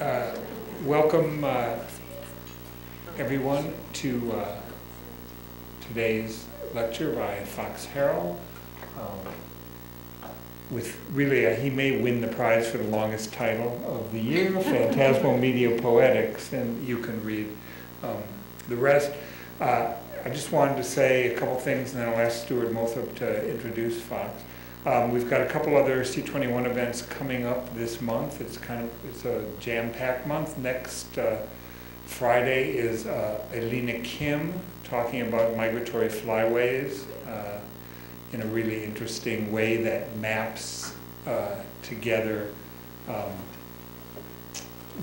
uh, welcome uh, everyone to uh, today's lecture by Fox Harrell. Um, with really, uh, he may win the prize for the longest title of the year, Phantasmal Media Poetics, and you can read um, the rest. Uh, I just wanted to say a couple things, and then I'll ask Stuart Moulthrop to introduce Fox. Um, we've got a couple other C21 events coming up this month. It's kind of it's a jam-packed month. Next uh, Friday is uh, Elena Kim talking about migratory flyways uh, in a really interesting way that maps uh, together um,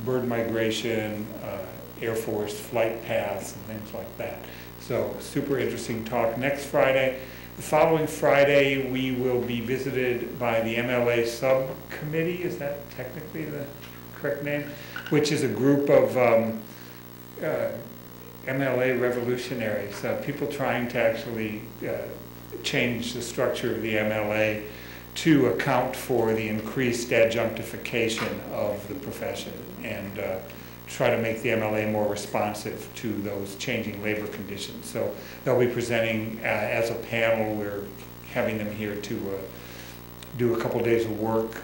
bird migration, uh, Air Force flight paths, and things like that. So super interesting talk next Friday. The following Friday, we will be visited by the MLA Subcommittee, is that technically the correct name? Which is a group of um, uh, MLA revolutionaries, uh, people trying to actually uh, change the structure of the MLA to account for the increased adjunctification of the profession and uh, try to make the MLA more responsive to those changing labor conditions. So they'll be presenting uh, as a panel. We're having them here to uh, do a couple days of work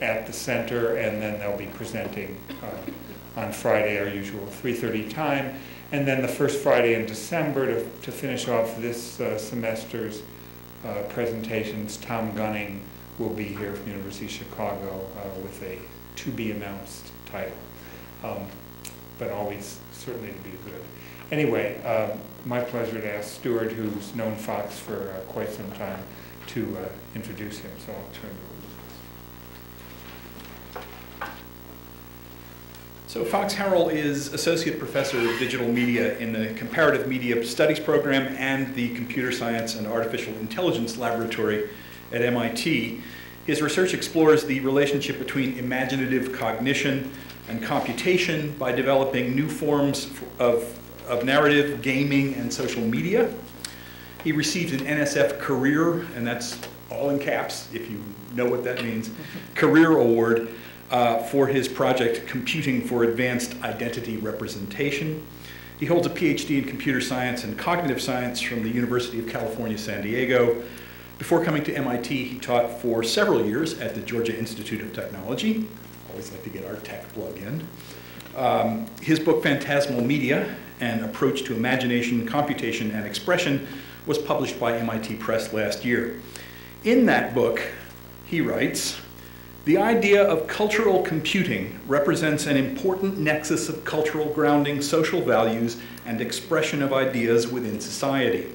at the center, and then they'll be presenting uh, on Friday, our usual 3.30 time. And then the first Friday in December, to, to finish off this uh, semester's uh, presentations, Tom Gunning will be here from University of Chicago uh, with a to-be-announced title um, but always certainly to be good. Anyway, uh, my pleasure to ask Stuart, who's known Fox for uh, quite some time, to uh, introduce him. So I'll turn over. So Fox Harrell is Associate Professor of Digital Media in the Comparative Media Studies Program and the Computer Science and Artificial Intelligence Laboratory at MIT. His research explores the relationship between imaginative cognition, and computation by developing new forms of, of narrative, gaming, and social media. He received an NSF Career, and that's all in caps, if you know what that means, Career Award uh, for his project Computing for Advanced Identity Representation. He holds a PhD in computer science and cognitive science from the University of California, San Diego. Before coming to MIT, he taught for several years at the Georgia Institute of Technology, always like to get our tech plug in. Um, his book, Phantasmal Media, An Approach to Imagination, Computation, and Expression, was published by MIT Press last year. In that book, he writes, the idea of cultural computing represents an important nexus of cultural grounding, social values, and expression of ideas within society.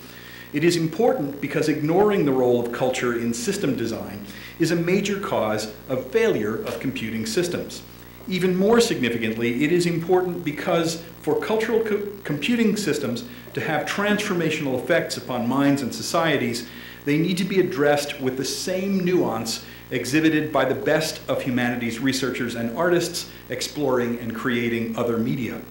It is important because ignoring the role of culture in system design is a major cause of failure of computing systems. Even more significantly, it is important because for cultural co computing systems to have transformational effects upon minds and societies, they need to be addressed with the same nuance exhibited by the best of humanities researchers and artists exploring and creating other media.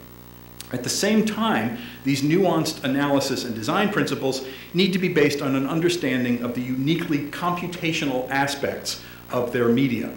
At the same time, these nuanced analysis and design principles need to be based on an understanding of the uniquely computational aspects of their media.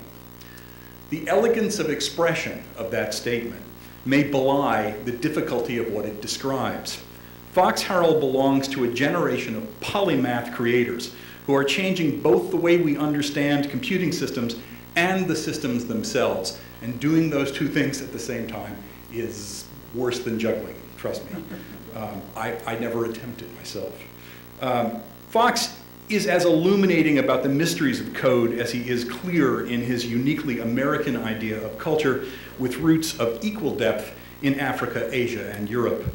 The elegance of expression of that statement may belie the difficulty of what it describes. Fox Harrell belongs to a generation of polymath creators who are changing both the way we understand computing systems and the systems themselves. And doing those two things at the same time is worse than juggling, trust me. Um, I, I, never attempted myself. Um, Fox is as illuminating about the mysteries of code as he is clear in his uniquely American idea of culture with roots of equal depth in Africa, Asia, and Europe.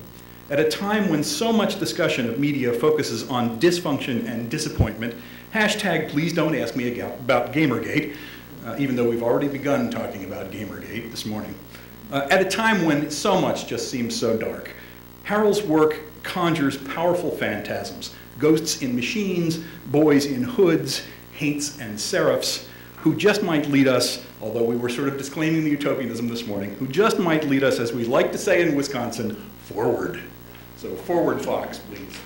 At a time when so much discussion of media focuses on dysfunction and disappointment, hashtag please don't ask me about Gamergate, uh, even though we've already begun talking about Gamergate this morning uh, at a time when so much just seems so dark. Harrell's work conjures powerful phantasms, ghosts in machines, boys in hoods, haints and seraphs, who just might lead us, although we were sort of disclaiming the utopianism this morning, who just might lead us, as we like to say in Wisconsin, forward. So forward, Fox, please.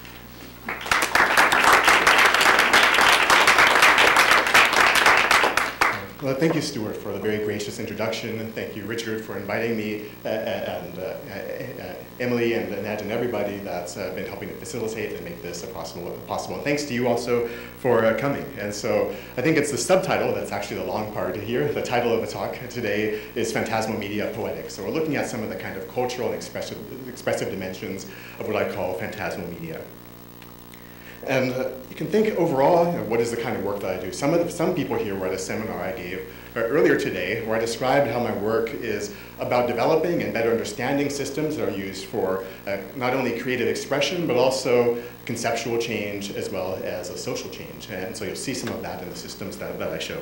Well, thank you, Stuart, for the very gracious introduction. And thank you, Richard, for inviting me, uh, and uh, uh, Emily and Ned and everybody that's uh, been helping to facilitate and make this possible. possible. Thanks to you also for uh, coming. And so I think it's the subtitle that's actually the long part here. The title of the talk today is Phantasmal Media Poetics. So we're looking at some of the kind of cultural and expressive, expressive dimensions of what I call phantasmal media. And uh, you can think overall, you know, what is the kind of work that I do? Some, of the, some people here were at a seminar I gave uh, earlier today where I described how my work is about developing and better understanding systems that are used for uh, not only creative expression, but also conceptual change as well as a social change. And so you'll see some of that in the systems that, that I show.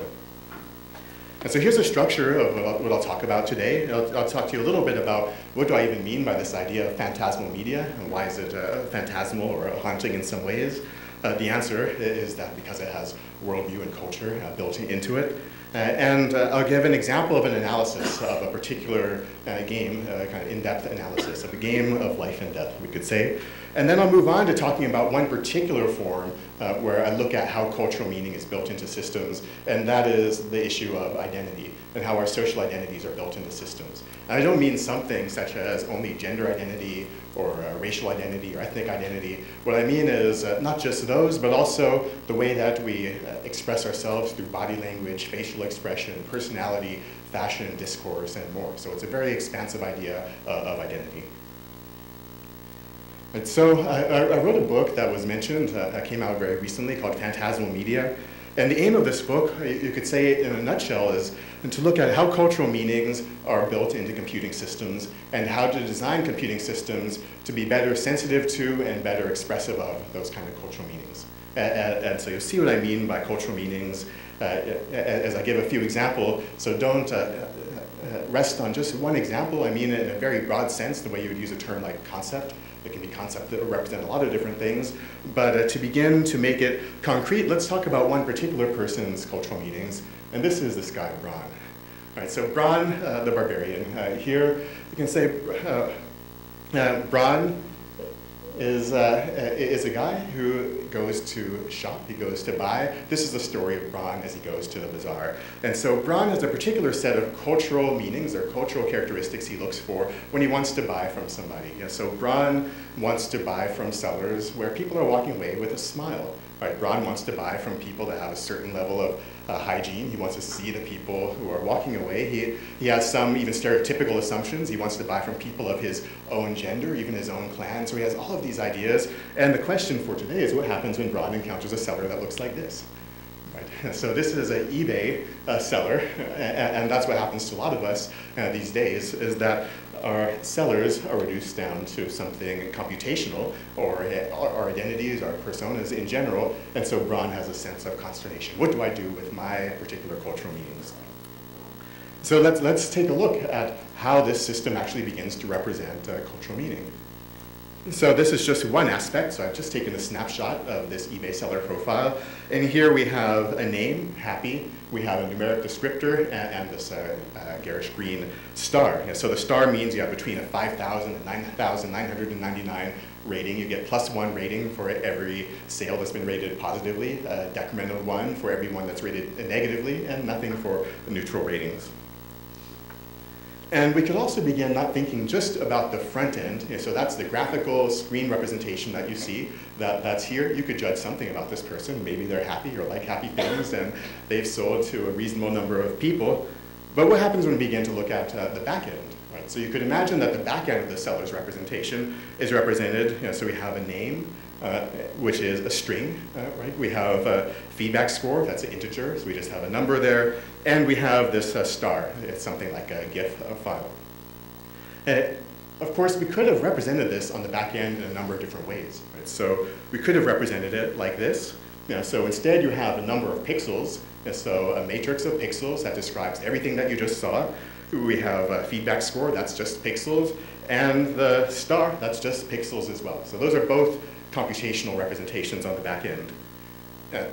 And so here's a structure of what I'll, what I'll talk about today. I'll, I'll, talk to you a little bit about what do I even mean by this idea of phantasmal media, and why is it uh, phantasmal or haunting in some ways. Uh, the answer is that because it has worldview and culture uh, built into it. Uh, and uh, I'll give an example of an analysis of a particular uh, game, kind of in-depth analysis of a game of life and death, we could say. And then I'll move on to talking about one particular form uh, where I look at how cultural meaning is built into systems, and that is the issue of identity and how our social identities are built into systems. And I don't mean something such as only gender identity or uh, racial identity or ethnic identity. What I mean is uh, not just those, but also the way that we uh, express ourselves through body language, facial expression, personality, fashion, discourse, and more. So it's a very expansive idea uh, of identity. And so I, I, wrote a book that was mentioned, uh, that came out very recently called Phantasmal Media. And the aim of this book, you could say in a nutshell, is to look at how cultural meanings are built into computing systems and how to design computing systems to be better sensitive to and better expressive of those kind of cultural meanings. And, and so you'll see what I mean by cultural meanings uh, as I give a few examples. So don't uh, rest on just one example. I mean in a very broad sense, the way you would use a term like concept. It can be concepts that represent a lot of different things. But uh, to begin to make it concrete, let's talk about one particular person's cultural meanings. And this is this guy, Bron. All right, so Bron, uh, the barbarian. Uh, here you can say uh, uh, Bron is, uh, is a guy who goes to shop, he goes to buy. This is the story of Bron as he goes to the bazaar. And so Bron has a particular set of cultural meanings or cultural characteristics he looks for when he wants to buy from somebody. You know, so Bron wants to buy from sellers where people are walking away with a smile. Right? Bron wants to buy from people that have a certain level of uh, hygiene. He wants to see the people who are walking away. He, he has some even stereotypical assumptions. He wants to buy from people of his own gender, even his own clan. So he has all of these ideas. And the question for today is what happens when Bron encounters a seller that looks like this? Right? So this is an eBay uh, seller, and, and, that's what happens to a lot of us uh, these days, is that our sellers are reduced down to something computational, or our identities, our personas in general, and so Bron has a sense of consternation. What do I do with my particular cultural meanings? So let's, let's take a look at how this system actually begins to represent uh, cultural meaning. So this is just one aspect. So I've just taken a snapshot of this eBay seller profile. And here we have a name, happy. We have a numeric descriptor and, and this uh, uh, garish green star. Yeah, so the star means you have between a 5,000 and 9,999 rating. You get plus one rating for every sale that's been rated positively, a decrement of one for every one that's rated negatively, and nothing for neutral ratings. And we could also begin not thinking just about the front end. So that's the graphical screen representation that you see. That, that's here. You could judge something about this person. Maybe they're happy or like happy things and they've sold to a reasonable number of people. But what happens when we begin to look at uh, the back end? Right? So you could imagine that the back end of the seller's representation is represented, you know, so we have a name, uh, which is a string, uh, right? We have a feedback score, that's an integer, so we just have a number there. And we have this uh, star, it's something like a GIF file. Uh, of course, we could have represented this on the back end in a number of different ways. Right? So we could have represented it like this. You know, so instead you have a number of pixels, so a matrix of pixels that describes everything that you just saw. We have a feedback score, that's just pixels, and the star, that's just pixels as well. So those are both computational representations on the back end. Uh,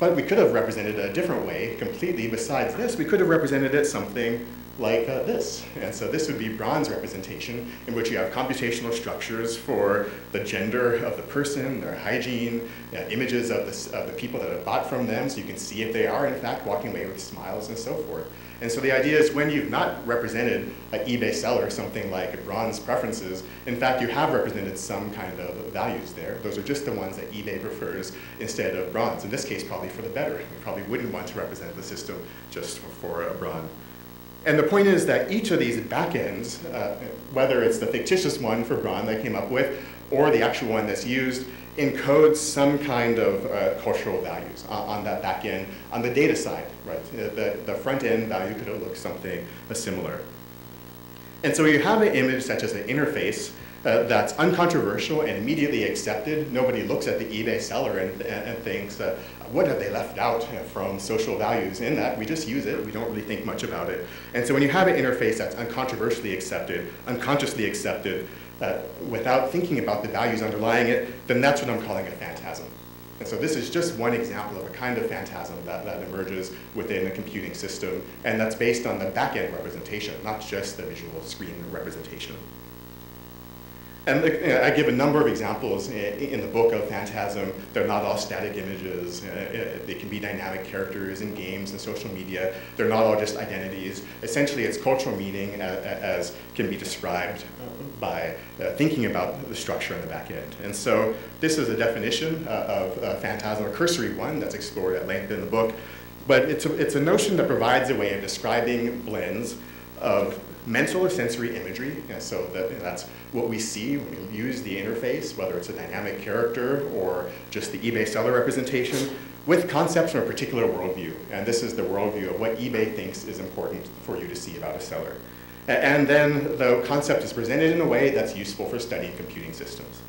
but we could have represented it a different way completely besides this. We could have represented it something like uh, this. And so this would be Bron's representation in which you have computational structures for the gender of the person, their hygiene, uh, images of of the people that have bought from them so you can see if they are in fact walking away with smiles and so forth. And so the idea is when you've not represented an eBay seller, something like Bron's preferences, in fact you have represented some kind of values there. Those are just the ones that eBay prefers instead of Bron's. In this case, probably for the better. We probably wouldn't want to represent the system just for, a bronze. And the point is that each of these backends, uh, whether it's the fictitious one for Bron that I came up with, or the actual one that's used, encodes some kind of uh, cultural values on, on, that back end. On the data side, right, uh, the, the front end value could look something similar. And so you have an image such as an interface uh, that's uncontroversial and immediately accepted. Nobody looks at the eBay seller and, and, and thinks, uh, what have they left out from social values in that? We just use it. We don't really think much about it. And so when you have an interface that's uncontroversially accepted, unconsciously accepted, uh, without thinking about the values underlying it, then that's what I'm calling a phantasm. And so this is just one example of a kind of phantasm that, that emerges within a computing system, and that's based on the back-end representation, not just the visual screen representation. And I give a number of examples in the book of Phantasm. They're not all static images. Uh, they can be dynamic characters in games and social media. They're not all just identities. Essentially, it's cultural meaning as, can be described by uh, thinking about the structure in the back end. And so this is a definition uh, of Phantasm, a cursory one that's explored at length in the book. But it's a, it's a notion that provides a way of describing blends of mental or sensory imagery. So that, that's what we see when we use the interface, whether it's a dynamic character or just the eBay seller representation, with concepts from a particular worldview. And this is the worldview of what eBay thinks is important for you to see about a seller. And then the concept is presented in a way that's useful for studying computing systems.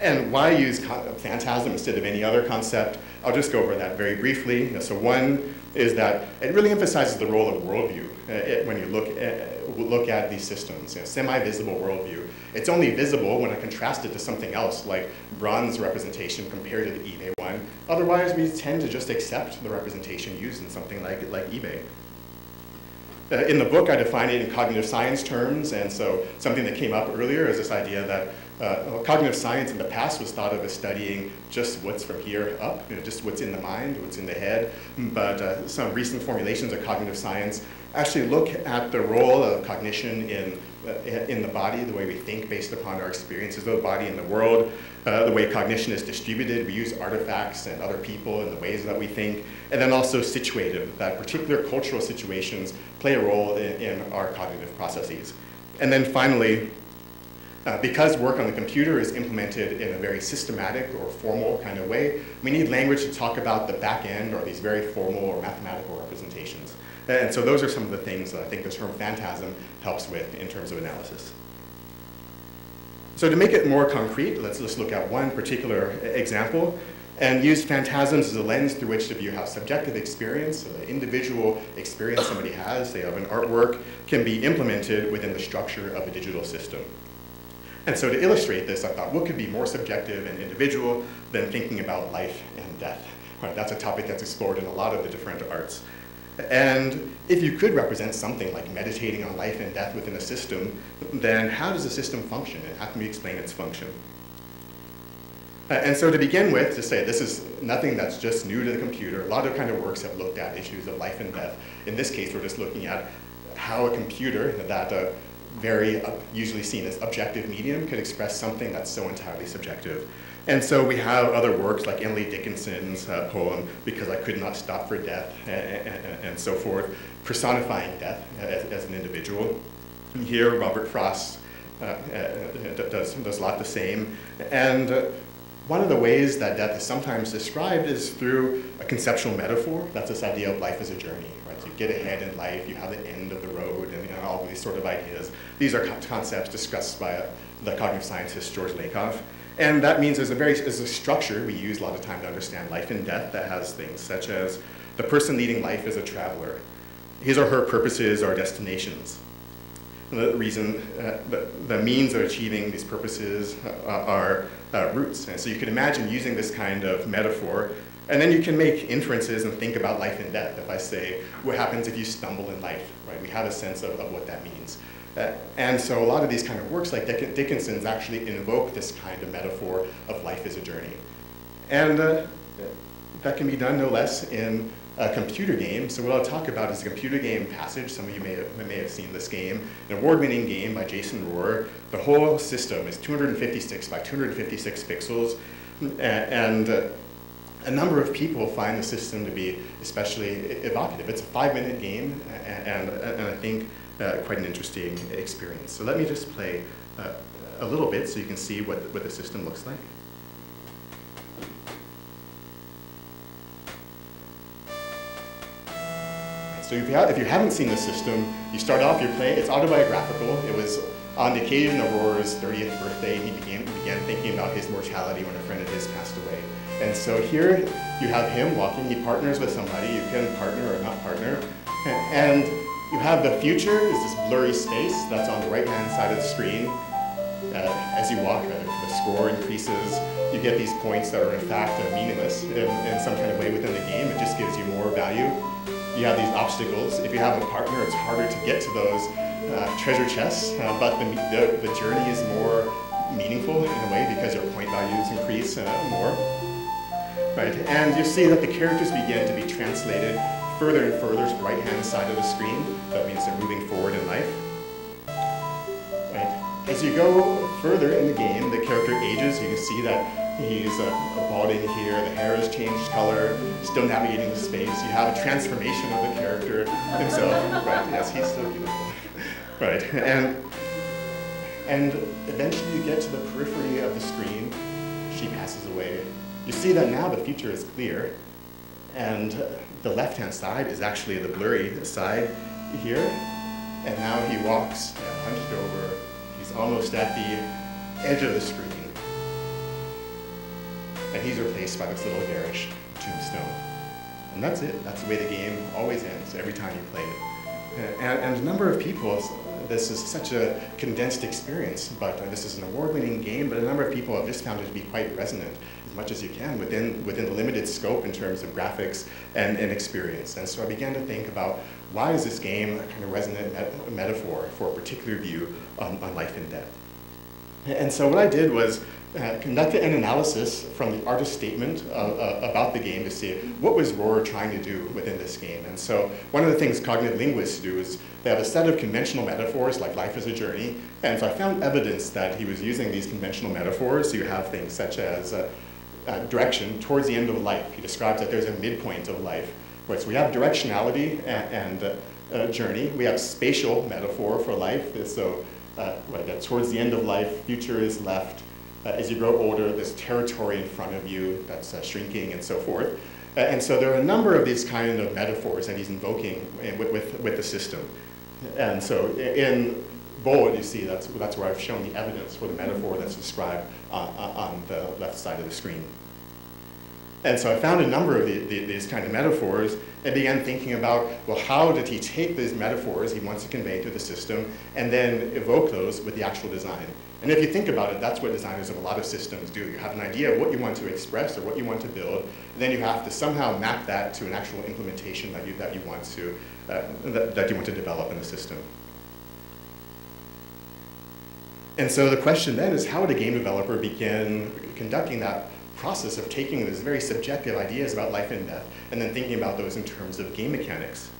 And why use phantasm instead of any other concept? I'll just go over that very briefly. So one is that it really emphasizes the role of worldview it, when you look at, look at these systems. You know, Semi-visible worldview. It's only visible when I contrast it to something else, like Bron's representation compared to the eBay one. Otherwise, we tend to just accept the representation used in something like, like eBay. Uh, in the book, I define it in cognitive science terms, and so something that came up earlier is this idea that uh, cognitive science in the past was thought of as studying just what's from here up, you know, just what's in the mind, what's in the head. But uh, some recent formulations of cognitive science actually look at the role of cognition in, uh, in the body, the way we think based upon our experiences of the body in the world, uh, the way cognition is distributed. We use artifacts and other people in the ways that we think, and then also situated, that particular cultural situations play a role in, in our cognitive processes. And then finally, uh, because work on the computer is implemented in a very systematic or formal kind of way, we need language to talk about the back end or these very formal or mathematical representations. And so those are some of the things that I think the term phantasm helps with in terms of analysis. So to make it more concrete, let's just look at one particular example and use phantasms as a lens through which to view how subjective experience, so the individual experience somebody has, say of an artwork, can be implemented within the structure of a digital system. And so to illustrate this, I thought, what could be more subjective and individual than thinking about life and death? Right, that's a topic that's explored in a lot of the different arts. And if you could represent something like meditating on life and death within a system, then how does the system function and how can we explain its function? And so to begin with, to say this is nothing that's just new to the computer, a lot of kind of works have looked at issues of life and death. In this case, we're just looking at how a computer that uh, very uh, usually seen as objective medium could express something that's so entirely subjective. And so we have other works like Emily Dickinson's uh, poem, Because I Could Not Stop for Death, and, and, and so forth, personifying death as, as, an individual. Here, Robert Frost uh, uh does, does a lot the same. And uh, one of the ways that death is sometimes described is through a conceptual metaphor. That's this idea of life as a journey, right? So you get ahead in life, you have the end of the road, and you know, all these sort of ideas. These are concepts discussed by the cognitive scientist George Lakoff. And that means there's a very there's a structure we use a lot of time to understand life and death that has things such as the person leading life is a traveler. His or her purposes are destinations. The reason, uh, the, the means of achieving these purposes uh, are uh, routes. And so you can imagine using this kind of metaphor And then you can make inferences and think about life and death. If I say, what happens if you stumble in life, right? We have a sense of, of what that means. Uh, and so a lot of these kind of works like Dick Dickinson's actually invoke this kind of metaphor of life as a journey. And uh, that can be done no less in a computer game. So what I'll talk about is a computer game Passage. Some of you may have, may have seen this game. An award-winning game by Jason Rohrer. The whole system is 256 by 256 pixels. And uh, a number of people find the system to be especially evocative. It's a five-minute game, and, and, and, I think uh, quite an interesting experience. So let me just play uh, a little bit so you can see what, what the system looks like. So if you, have, if you haven't seen the system, you start off your play, it's autobiographical. It was on the occasion of Rohrer's 30th birthday, he began, began thinking about his mortality when a friend of his passed away. And so here you have him walking, he partners with somebody, you can partner or not partner. And you have the future is this blurry space that's on the right-hand side of the screen. Uh, as you walk, uh, the score increases. You get these points that are in fact uh, meaningless in, in some kind of way within the game. It just gives you more value you have these obstacles. If you have a partner, it's harder to get to those uh, treasure chests, uh, but the, the, the, journey is more meaningful in a way because your point values increase uh, more. Right, and you see that the characters begin to be translated further and further to the right-hand side of the screen. That means they're moving forward in life. Right. As you go further in the game, the character ages. You can see that He's uh, balding here, the hair has changed color, still navigating the space. You have a transformation of the character himself. right, yes, he's still beautiful. right, and, and eventually you get to the periphery of the screen, she passes away. You see that now the future is clear, and the left-hand side is actually the blurry side here, and now he walks hunched over. He's almost at the edge of the screen and he's replaced by this little garish tombstone. And that's it. That's the way the game always ends every time you play it. And, and a number of people, this is such a condensed experience, but uh, this is an award-winning game, but a number of people have just found it to be quite resonant much as you can within, within the limited scope in terms of graphics and, and experience. And so I began to think about why is this game a kind of resonant met metaphor for a particular view on, on life and death? And so what I did was uh, conducted an analysis from the artist statement uh, uh, about the game to see what was Rohrer trying to do within this game. And so one of the things cognitive linguists do is they have a set of conventional metaphors like life is a journey. And so I found evidence that he was using these conventional metaphors. You have things such as uh, uh, direction towards the end of life. He describes that there's a midpoint of life. Right, so we have directionality and, and uh, journey. We have spatial metaphor for life. So right, towards the end of life, future is left, uh, as you grow older, this territory in front of you that's uh, shrinking and so forth. Uh, and so there are a number of these kind of metaphors that he's invoking with, with, with the system. And so in bold, you see that's, that's where I've shown the evidence for the metaphor that's described on, on the left side of the screen. And so I found a number of the, the, these kind of metaphors and began thinking about, well, how did he take these metaphors he wants to convey to the system and then evoke those with the actual design? And if you think about it, that's what designers of a lot of systems do. You have an idea of what you want to express or what you want to build, and then you have to somehow map that to an actual implementation that you, that you, want, to, uh, that, that you want to develop in the system. And so the question then is how would a game developer begin conducting that process of taking these very subjective ideas about life and death and then thinking about those in terms of game mechanics?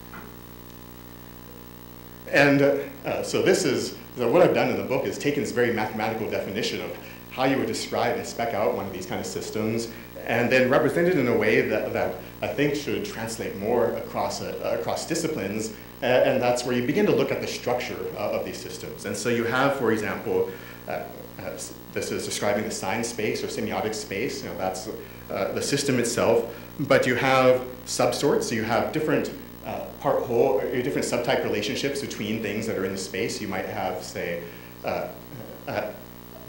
And uh, so this is, so what I've done in the book is taken this very mathematical definition of how you would describe and spec out one of these kind of systems and then represented in a way that, that I think should translate more across, uh, across disciplines and that's where you begin to look at the structure uh, of these systems. And so you have, for example, uh, uh, this is describing the sign space or semiotic space, you know, that's the system itself, but you have subsorts, so you have different uh, part whole, or different subtype relationships between things that are in the space. You might have, say, uh, uh,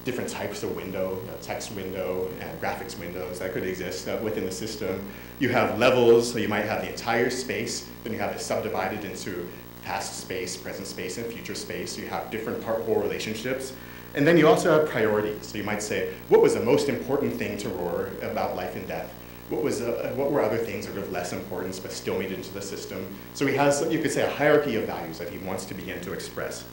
different types of window, you know, text window and graphics windows that could exist uh, within the system. You have levels, so you might have the entire space, then you have it subdivided into past space, present space, and future space. You have different part-whole relationships. And then you also have priorities. So you might say, what was the most important thing to Rohrer about life and death? what, was, uh, what were other things that were of less importance but still made into the system. So he has, you could say, a hierarchy of values that he wants to begin to express.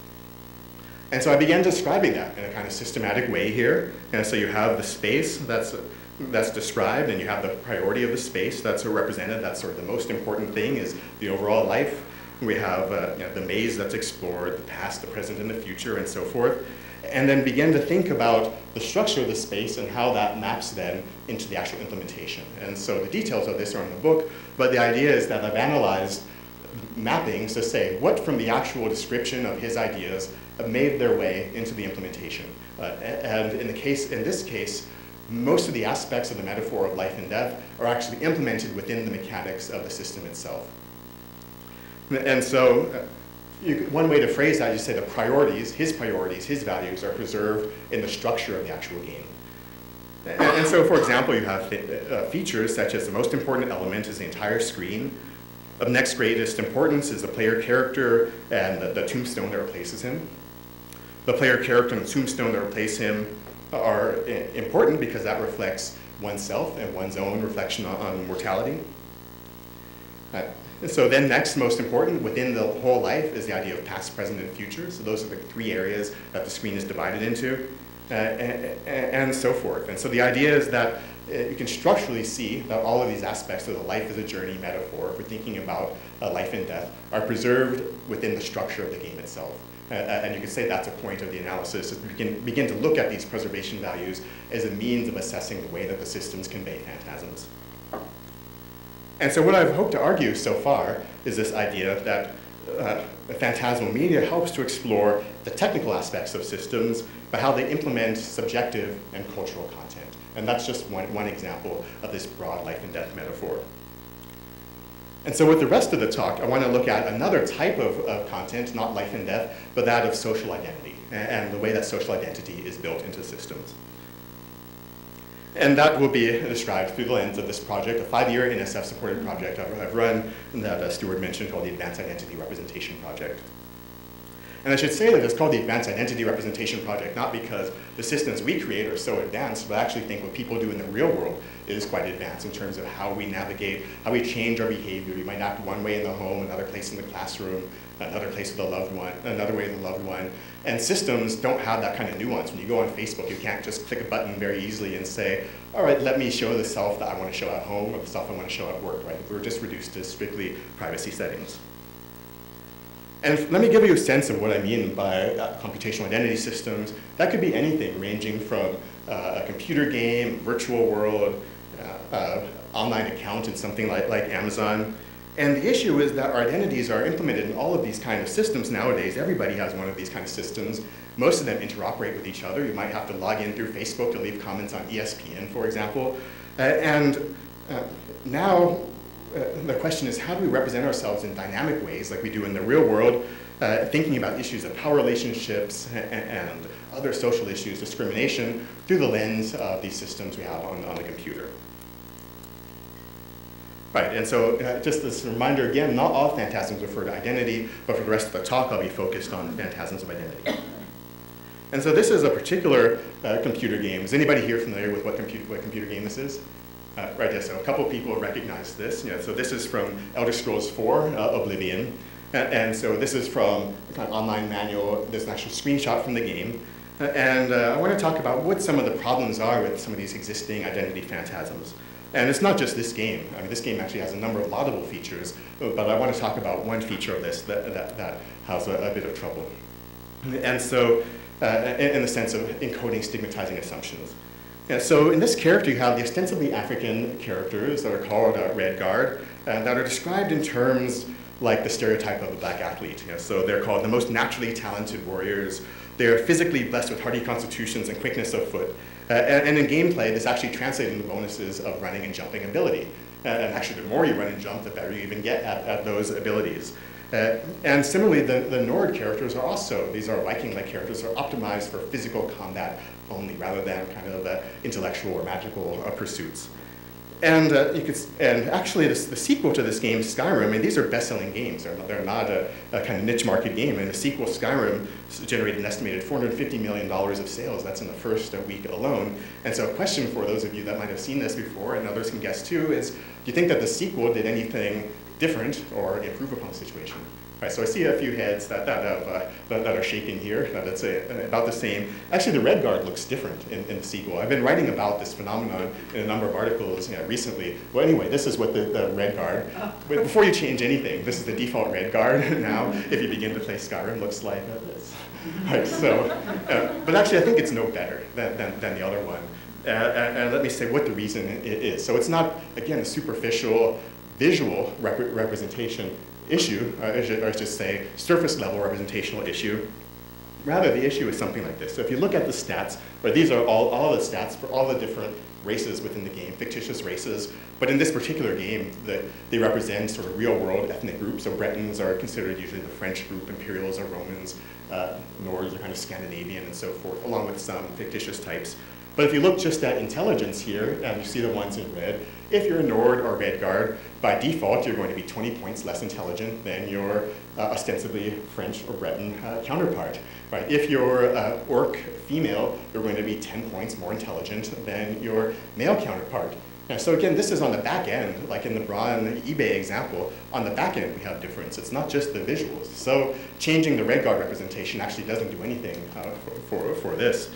And so I began describing that in a kind of systematic way here. And so you have the space that's, that's described, and you have the priority of the space that's represented. That's sort of the most important thing is the overall life. We have uh, you know, the maze that's explored, the past, the present, and the future, and so forth and then begin to think about the structure of the space and how that maps then into the actual implementation. And so the details of this are in the book, but the idea is that I've analyzed mappings to say what from the actual description of his ideas made their way into the implementation. Uh, and in the case, in this case, most of the aspects of the metaphor of life and death are actually implemented within the mechanics of the system itself. And so uh, you, one way to phrase that is to say the priorities, his priorities, his values are preserved in the structure of the actual game. And, and so, for example, you have uh, features such as the most important element is the entire screen. Of next greatest importance is the player character and the, the tombstone that replaces him. The player character and the tombstone that replace him are important because that reflects oneself and one's own reflection on, on mortality. Uh, and so then next, most important, within the whole life is the idea of past, present, and future. So those are the three areas that the screen is divided into, uh, and, and, so forth. And so the idea is that uh, you can structurally see that all of these aspects of the life as a journey metaphor, for thinking about uh, life and death, are preserved within the structure of the game itself. Uh, uh, and you could say that's a point of the analysis, is begin, begin to look at these preservation values as a means of assessing the way that the systems convey phantasms. And so what I've hoped to argue so far is this idea that uh, phantasmal media helps to explore the technical aspects of systems, but how they implement subjective and cultural content. And that's just one, one example of this broad life and death metaphor. And so with the rest of the talk, I want to look at another type of, of content, not life and death, but that of social identity, and, and the way that social identity is built into systems. And that will be described through the lens of this project, a five-year NSF-supported project I've, I've, run that uh, Stuart mentioned called the Advanced Identity Representation Project. And I should say that it's called the Advanced Identity Representation Project not because the systems we create are so advanced, but I actually think what people do in the real world is quite advanced in terms of how we navigate, how we change our behavior. We might act one way in the home, another place in the classroom, another place with a loved one, another way with a loved one. And systems don't have that kind of nuance. When you go on Facebook, you can't just click a button very easily and say, all right, let me show the self that I want to show at home or the self I want to show at work, right? We're just reduced to strictly privacy settings. And let me give you a sense of what I mean by uh, computational identity systems. That could be anything ranging from uh, a computer game, virtual world, uh, uh online account in something like, like Amazon. And the issue is that our identities are implemented in all of these kind of systems nowadays. Everybody has one of these kind of systems. Most of them interoperate with each other. You might have to log in through Facebook to leave comments on ESPN, for example. Uh, and uh, now the question is how do we represent ourselves in dynamic ways like we do in the real world, uh, thinking about issues of power relationships and, and, other social issues, discrimination, through the lens of these systems we have on, on the computer. Right, and so uh, just this reminder again, not all phantasms refer to identity, but for the rest of the talk I'll be focused on phantasms of identity. And so this is a particular uh, computer game. Is anybody here familiar with what, what computer game this is? Uh, right, yeah, so a couple people recognize this. Know, so this is from Elder Scrolls 4, uh, Oblivion. And, and, so this is from kind of online manual. There's an actual screenshot from the game. Uh, and uh, I want to talk about what some of the problems are with some of these existing identity phantasms. And it's not just this game. I mean, this game actually has a number of laudable features, but I want to talk about one feature of this that, that, that has a, a bit of trouble. And so, uh, in, in the sense of encoding stigmatizing assumptions. Yeah, so in this character, you have the ostensibly African characters that are called uh, Redguard, uh, that are described in terms like the stereotype of a black athlete. You know, so they're called the most naturally talented warriors. They're physically blessed with hardy constitutions and quickness of foot. Uh, and, and, in gameplay, this actually translates into bonuses of running and jumping ability. Uh, and actually, the more you run and jump, the better you even get at, at those abilities. Uh, and similarly, the, the Nord characters are also, these are Viking-like characters, are optimized for physical combat only, rather than kind of uh, intellectual or magical uh, pursuits. and uh, you could, and actually, this, the sequel to this game, Skyrim, I mean, these are best-selling games. They're not, they're not a, a, kind of niche market game. And the sequel, Skyrim, generated an estimated 450 million dollars of sales. That's in the first week alone. And so, a question for those of you that might have seen this before, and others can guess too, is: Do you think that the sequel did anything different or improve upon the situation? Right, so I see a few heads that, that, have, uh, that, that, are shaking here, that's a, about the same. Actually, the Redguard looks different in, in the sequel. I've been writing about this phenomenon in a number of articles you know, recently. Well, anyway, this is what the, the Redguard, but before you change anything, this is the default Redguard now. If you begin to play Skyrim, looks like this. Right, so, uh, but actually, I think it's no better than, than, than the other one. Uh, and, and, let me say what the reason it is. So it's not, again, a superficial visual rep representation issue, uh, or I should say surface level representational issue. Rather, the issue is something like this. So if you look at the stats, but these are all, all the stats for all the different races within the game, fictitious races. But in this particular game, the, they represent sort of real world ethnic groups. So Bretons are considered usually the French group, Imperials are Romans, uh, Nords are kind of Scandinavian and so forth, along with some fictitious types. But if you look just at intelligence here, and you see the ones in red, if you're a Nord or Redguard, by default, you're going to be 20 points less intelligent than your uh, ostensibly French or Breton uh, counterpart. Right? If you're uh, Orc female, you're going to be 10 points more intelligent than your male counterpart. Now, so again, this is on the back end, like in the Bron eBay example, on the back end we have difference. It's not just the visuals. So changing the Redguard representation actually doesn't do anything uh, for, for, for this.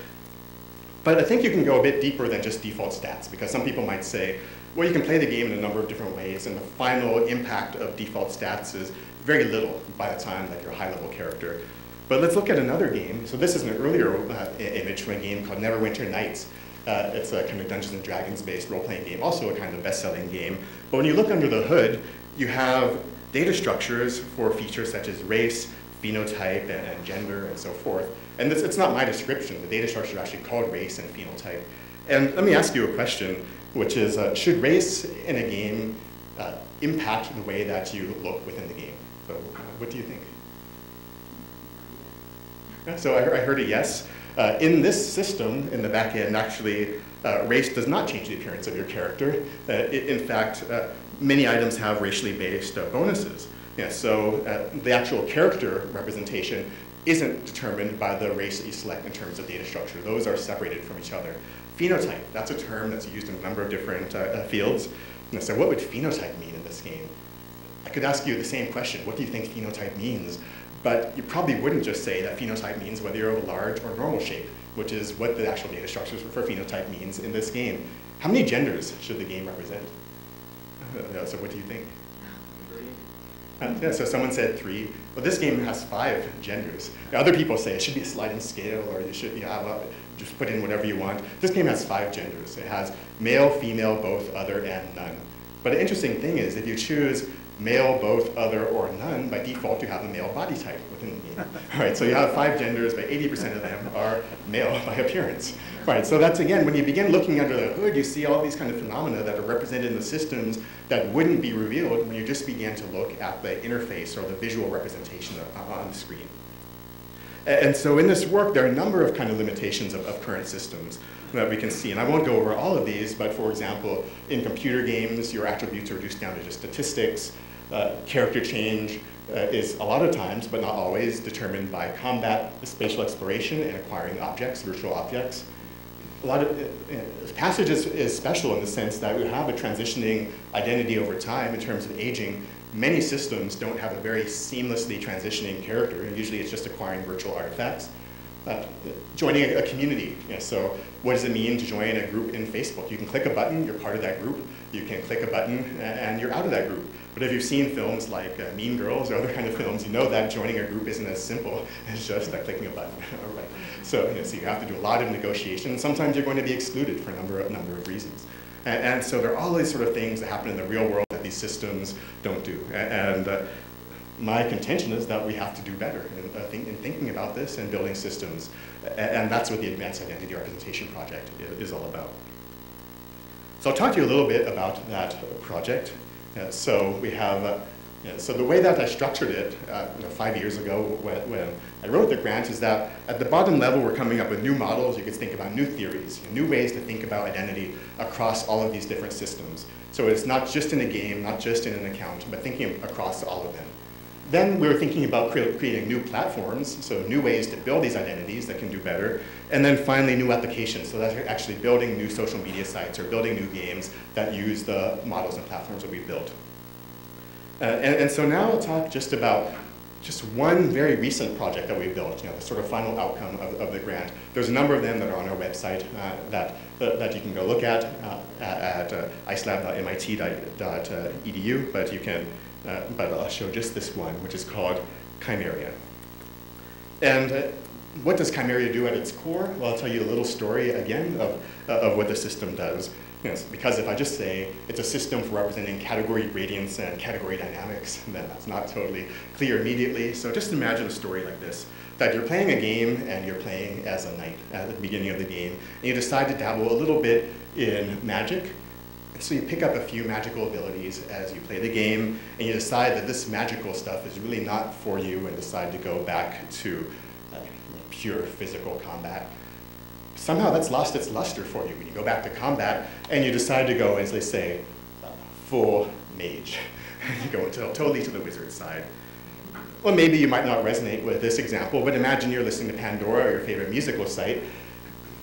But I think you can go a bit deeper than just default stats, because some people might say, well, you can play the game in a number of different ways, and the final impact of default stats is very little by the time that you're a high-level character. But let's look at another game. So this is an earlier uh, image from a game called Neverwinter Nights. Uh, it's a kind of Dungeons and Dragons based role-playing game, also a kind of best-selling game. But when you look under the hood, you have data structures for features such as race, phenotype, and, and gender, and so forth. And this, it's not my description. The data structure is actually called race and phenotype. And let me ask you a question, which is, uh, should race in a game uh, impact the way that you look within the game? So what do you think? So I, I heard a yes. Uh, in this system, in the back end, actually, uh, race does not change the appearance of your character. Uh, it, in fact, uh, many items have racially based bonuses. Yeah, so the actual character representation isn't determined by the race that you select in terms of data structure. Those are separated from each other. Phenotype, that's a term that's used in a number of different uh, uh fields. And so what would phenotype mean in this game? I could ask you the same question, what do you think phenotype means? But you probably wouldn't just say that phenotype means whether you're of a large or normal shape, which is what the actual data structure for phenotype means in this game. How many genders should the game represent? Uh, so what do you think? Uh, yeah, so someone said three. Well, this game has five genders. Now, other people say it should be a sliding scale, or you should you know, just put in whatever you want. This game has five genders. It has male, female, both, other, and none. But the interesting thing is, if you choose male, both, other, or none, by default you have a male body type within the game. All right, so you have five genders, but 80% of them are male by appearance. Right, so that's again, when you begin looking under the hood, you see all these kind of phenomena that are represented in the systems that wouldn't be revealed when you just began to look at the interface or the visual representation on the screen. And so in this work, there are a number of kind of limitations of, of current systems that we can see. And I won't go over all of these, but for example, in computer games, your attributes are reduced down to just statistics. Uh, character change uh, is a lot of times, but not always, determined by combat, spatial exploration, and acquiring objects, virtual objects. A lot of uh, passage is, is special in the sense that we have a transitioning identity over time in terms of aging. Many systems don't have a very seamlessly transitioning character, and usually it's just acquiring virtual artifacts. Uh, joining a, a community. Yeah, so what does it mean to join a group in Facebook? You can click a button, you're part of that group. You can click a button and you're out of that group. But if you've seen films like uh, Mean Girls or other kind of films, you know that joining a group isn't as simple as just uh, clicking a button. right. So, you know, so you have to do a lot of negotiation. And sometimes you're going to be excluded for a number of, number of reasons. And, and, so there are all these sort of things that happen in the real world that these systems don't do. And, uh, my contention is that we have to do better in, uh, think, in thinking about this and building systems. And, that's what the Advanced Identity Representation Project is, is all about. So I'll talk to you a little bit about that project. Uh, so we have uh, Yeah, so the way that I structured it uh, you know, five years ago when, when, I wrote the grant is that at the bottom level we're coming up with new models. You could think about new theories, new ways to think about identity across all of these different systems. So it's not just in a game, not just in an account, but thinking across all of them. Then we were thinking about cre creating new platforms, so new ways to build these identities that can do better. And then finally, new applications, so that's actually building new social media sites or building new games that use the models and platforms that we built. Uh, and, and, so now I'll talk just about just one very recent project that we built, you know, the sort of final outcome of, of the grant. There's a number of them that are on our website uh, that, uh, that you can go look at uh, at, at uh, icelab.mit.edu, but you can, uh, but I'll show just this one, which is called Chimeria. And uh, what does Chimeria do at its core? Well, I'll tell you a little story again of, of what the system does. Yes, because if I just say it's a system for representing category gradients and category dynamics, then that's not totally clear immediately. So just imagine a story like this, that you're playing a game and you're playing as a knight at the beginning of the game, and you decide to dabble a little bit in magic. So you pick up a few magical abilities as you play the game, and you decide that this magical stuff is really not for you and decide to go back to uh, pure physical combat somehow that's lost its luster for you when you go back to combat and you decide to go, as they say, full mage. you go totally to the wizard side. Well, maybe you might not resonate with this example, but imagine you're listening to Pandora, or your favorite musical site,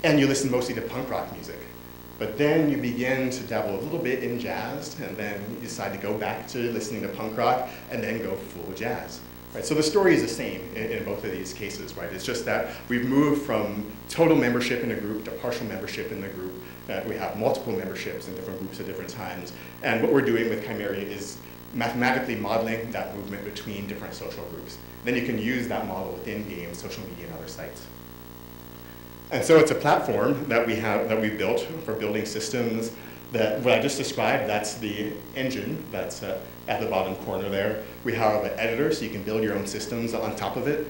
and you listen mostly to punk rock music. But then you begin to dabble a little bit in jazz, and then you decide to go back to listening to punk rock, and then go full jazz. Right? So the story is the same in, in, both of these cases, right? It's just that we've moved from total membership in a group to partial membership in the group. That we have multiple memberships in different groups at different times. And what we're doing with Chimeria is mathematically modeling that movement between different social groups. Then you can use that model within games, social media, and other sites. And so it's a platform that we have that we built for building systems that what I just described, that's the engine that's uh, at the bottom corner there. We have an editor, so you can build your own systems on top of it.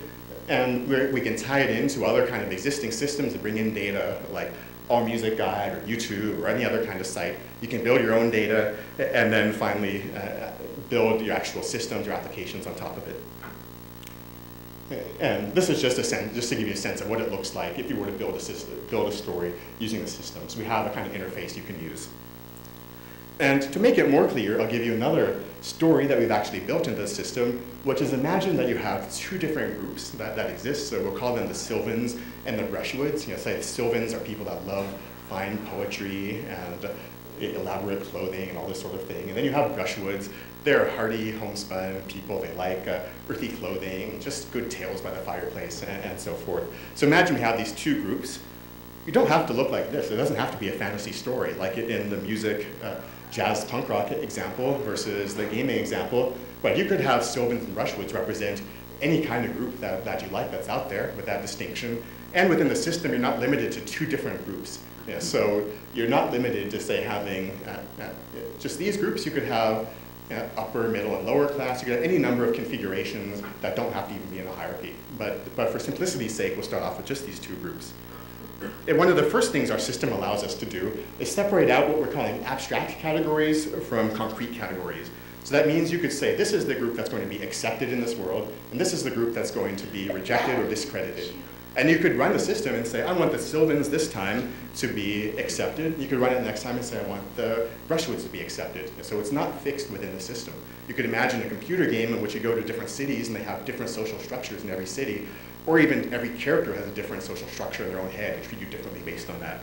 And we can tie it into other kind of existing systems to bring in data like AllMusic Guide or YouTube or any other kind of site. You can build your own data and then finally uh, build your actual systems, your applications on top of it. And this is just a sense, just to give you a sense of what it looks like if you were to build a system, build a story using the systems. So we have a kind of interface you can use. And to make it more clear, I'll give you another story that we've actually built into the system, which is imagine that you have two different groups that, that exist. So we'll call them the Sylvans and the Brushwoods. You know, say the Sylvans are people that love fine poetry and elaborate clothing and all this sort of thing. And then you have Brushwoods. They're hardy, homespun people. They like uh, earthy clothing, just good tales by the fireplace, and, and so forth. So imagine we have these two groups. You don't have to look like this. It doesn't have to be a fantasy story like in the music uh, jazz punk rock example versus the gaming example, but you could have Sylvans and Brushwoods represent any kind of group that, that you like that's out there with that distinction. And within the system, you're not limited to two different groups. Yeah, so you're not limited to, say, having uh, uh, just these groups. You could have uh, upper, middle, and lower class. You could have any number of configurations that don't have to even be in a hierarchy. But, but for simplicity's sake, we'll start off with just these two groups. And one of the first things our system allows us to do is separate out what we're calling abstract categories from concrete categories. So that means you could say, this is the group that's going to be accepted in this world, and this is the group that's going to be rejected or discredited. And you could run the system and say, I want the Sylvans this time to be accepted. You could run it next time and say, I want the Brushwoods to be accepted. So it's not fixed within the system. You could imagine a computer game in which you go to different cities and they have different social structures in every city or even every character has a different social structure in their own head treat you differently based on that.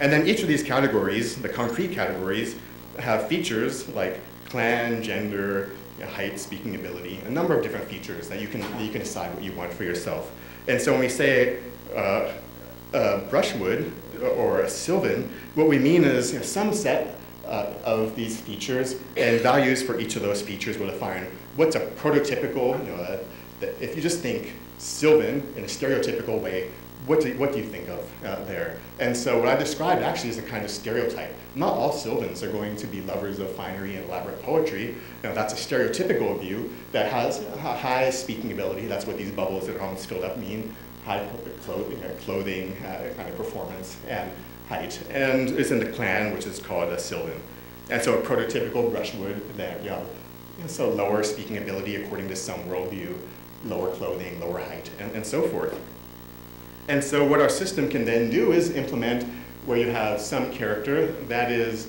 And then each of these categories, the concrete categories, have features like clan, gender, height, speaking ability, a number of different features that you can, that you can decide what you want for yourself. And so when we say uh, a brushwood or a sylvan, what we mean is you know, some set uh, of these features and values for each of those features will define what's a prototypical, you know, uh, if you just think Sylvan in a stereotypical way, what do, what do you think of uh, there? And so what I described actually is a kind of stereotype. Not all Sylvans are going to be lovers of finery and elaborate poetry. You know, that's a stereotypical view that has high speaking ability. That's what these bubbles that are almost filled up mean. High clothing, uh, clothing uh, kind of performance and height. And it's in the clan, which is called a Sylvan. And so a prototypical brushwood that you know, So lower speaking ability according to some worldview, lower clothing, lower height, and, and so forth. And so what our system can then do is implement where you have some character that is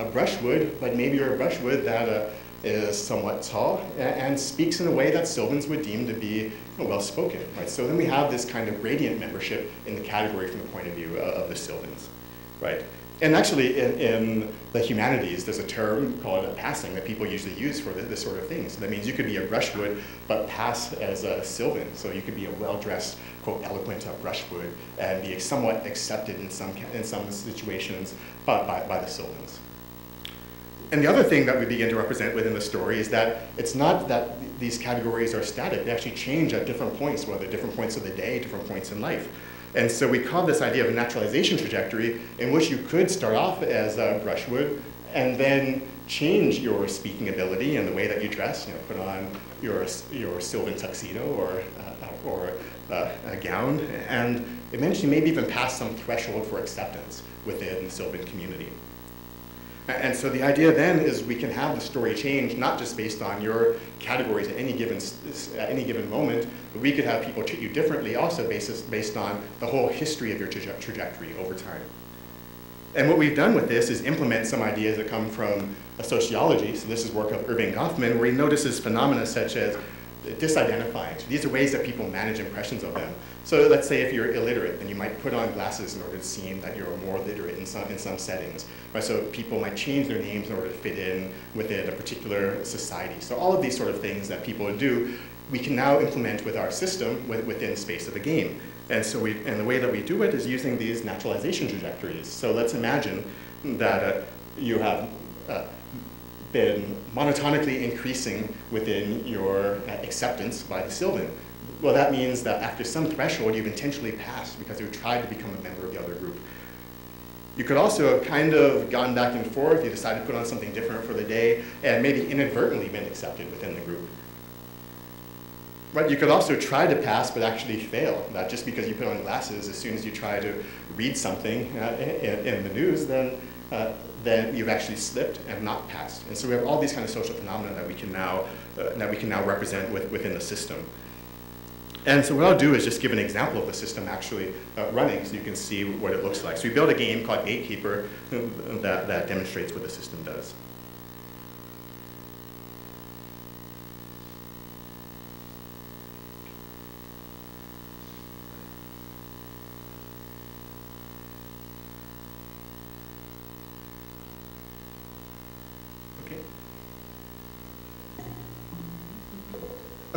a brushwood, but maybe you're a brushwood that uh, is somewhat tall and, and, speaks in a way that Sylvans would deem to be you know, well-spoken, right? So then we have this kind of gradient membership in the category from the point of view of, the Sylvans, right? And actually, in, in, the humanities, there's a term called a passing that people usually use for this, sort of thing. So that means you could be a brushwood, but pass as a Sylvan. So you could be a well-dressed, quote, eloquent brushwood and be somewhat accepted in some, in some situations by, by, by the Sylvans. And the other thing that we begin to represent within the story is that it's not that these categories are static. They actually change at different points, whether different points of the day, different points in life. And so we call this idea of a naturalization trajectory in which you could start off as a brushwood and then change your speaking ability and the way that you dress, you know, put on your, your Sylvan tuxedo or, uh, or uh, a gown, and eventually maybe even pass some threshold for acceptance within the Sylvan community. And so the idea then is we can have the story change not just based on your categories at any given, at any given moment, but we could have people treat you differently also based, based on the whole history of your traje trajectory over time. And what we've done with this is implement some ideas that come from a sociology. So this is work of Erving Goffman, where he notices phenomena such as disidentifying. These are ways that people manage impressions of them. So let's say if you're illiterate, then you might put on glasses in order to seem that you're more literate in some, in some settings. Right? So people might change their names in order to fit in within a particular society. So all of these sort of things that people do, we can now implement with our system within space of the game. And so we, and the way that we do it is using these naturalization trajectories. So let's imagine that uh, you have uh, been monotonically increasing within your uh, acceptance by the Sylvan. Well, that means that after some threshold, you've intentionally passed because you've tried to become a member of the other group. You could also have kind of gone back and forth. You decided to put on something different for the day and maybe inadvertently been accepted within the group. Right, you could also try to pass but actually fail. Not just because you put on glasses, as soon as you try to read something uh, in, in, the news, then, uh, then you've actually slipped and not passed. And so we have all these kind of social phenomena that we can now, uh, that we can now represent with, within the system. And so what I'll do is just give an example of the system actually uh, running so you can see what it looks like. So we built a game called Gatekeeper that, that demonstrates what the system does.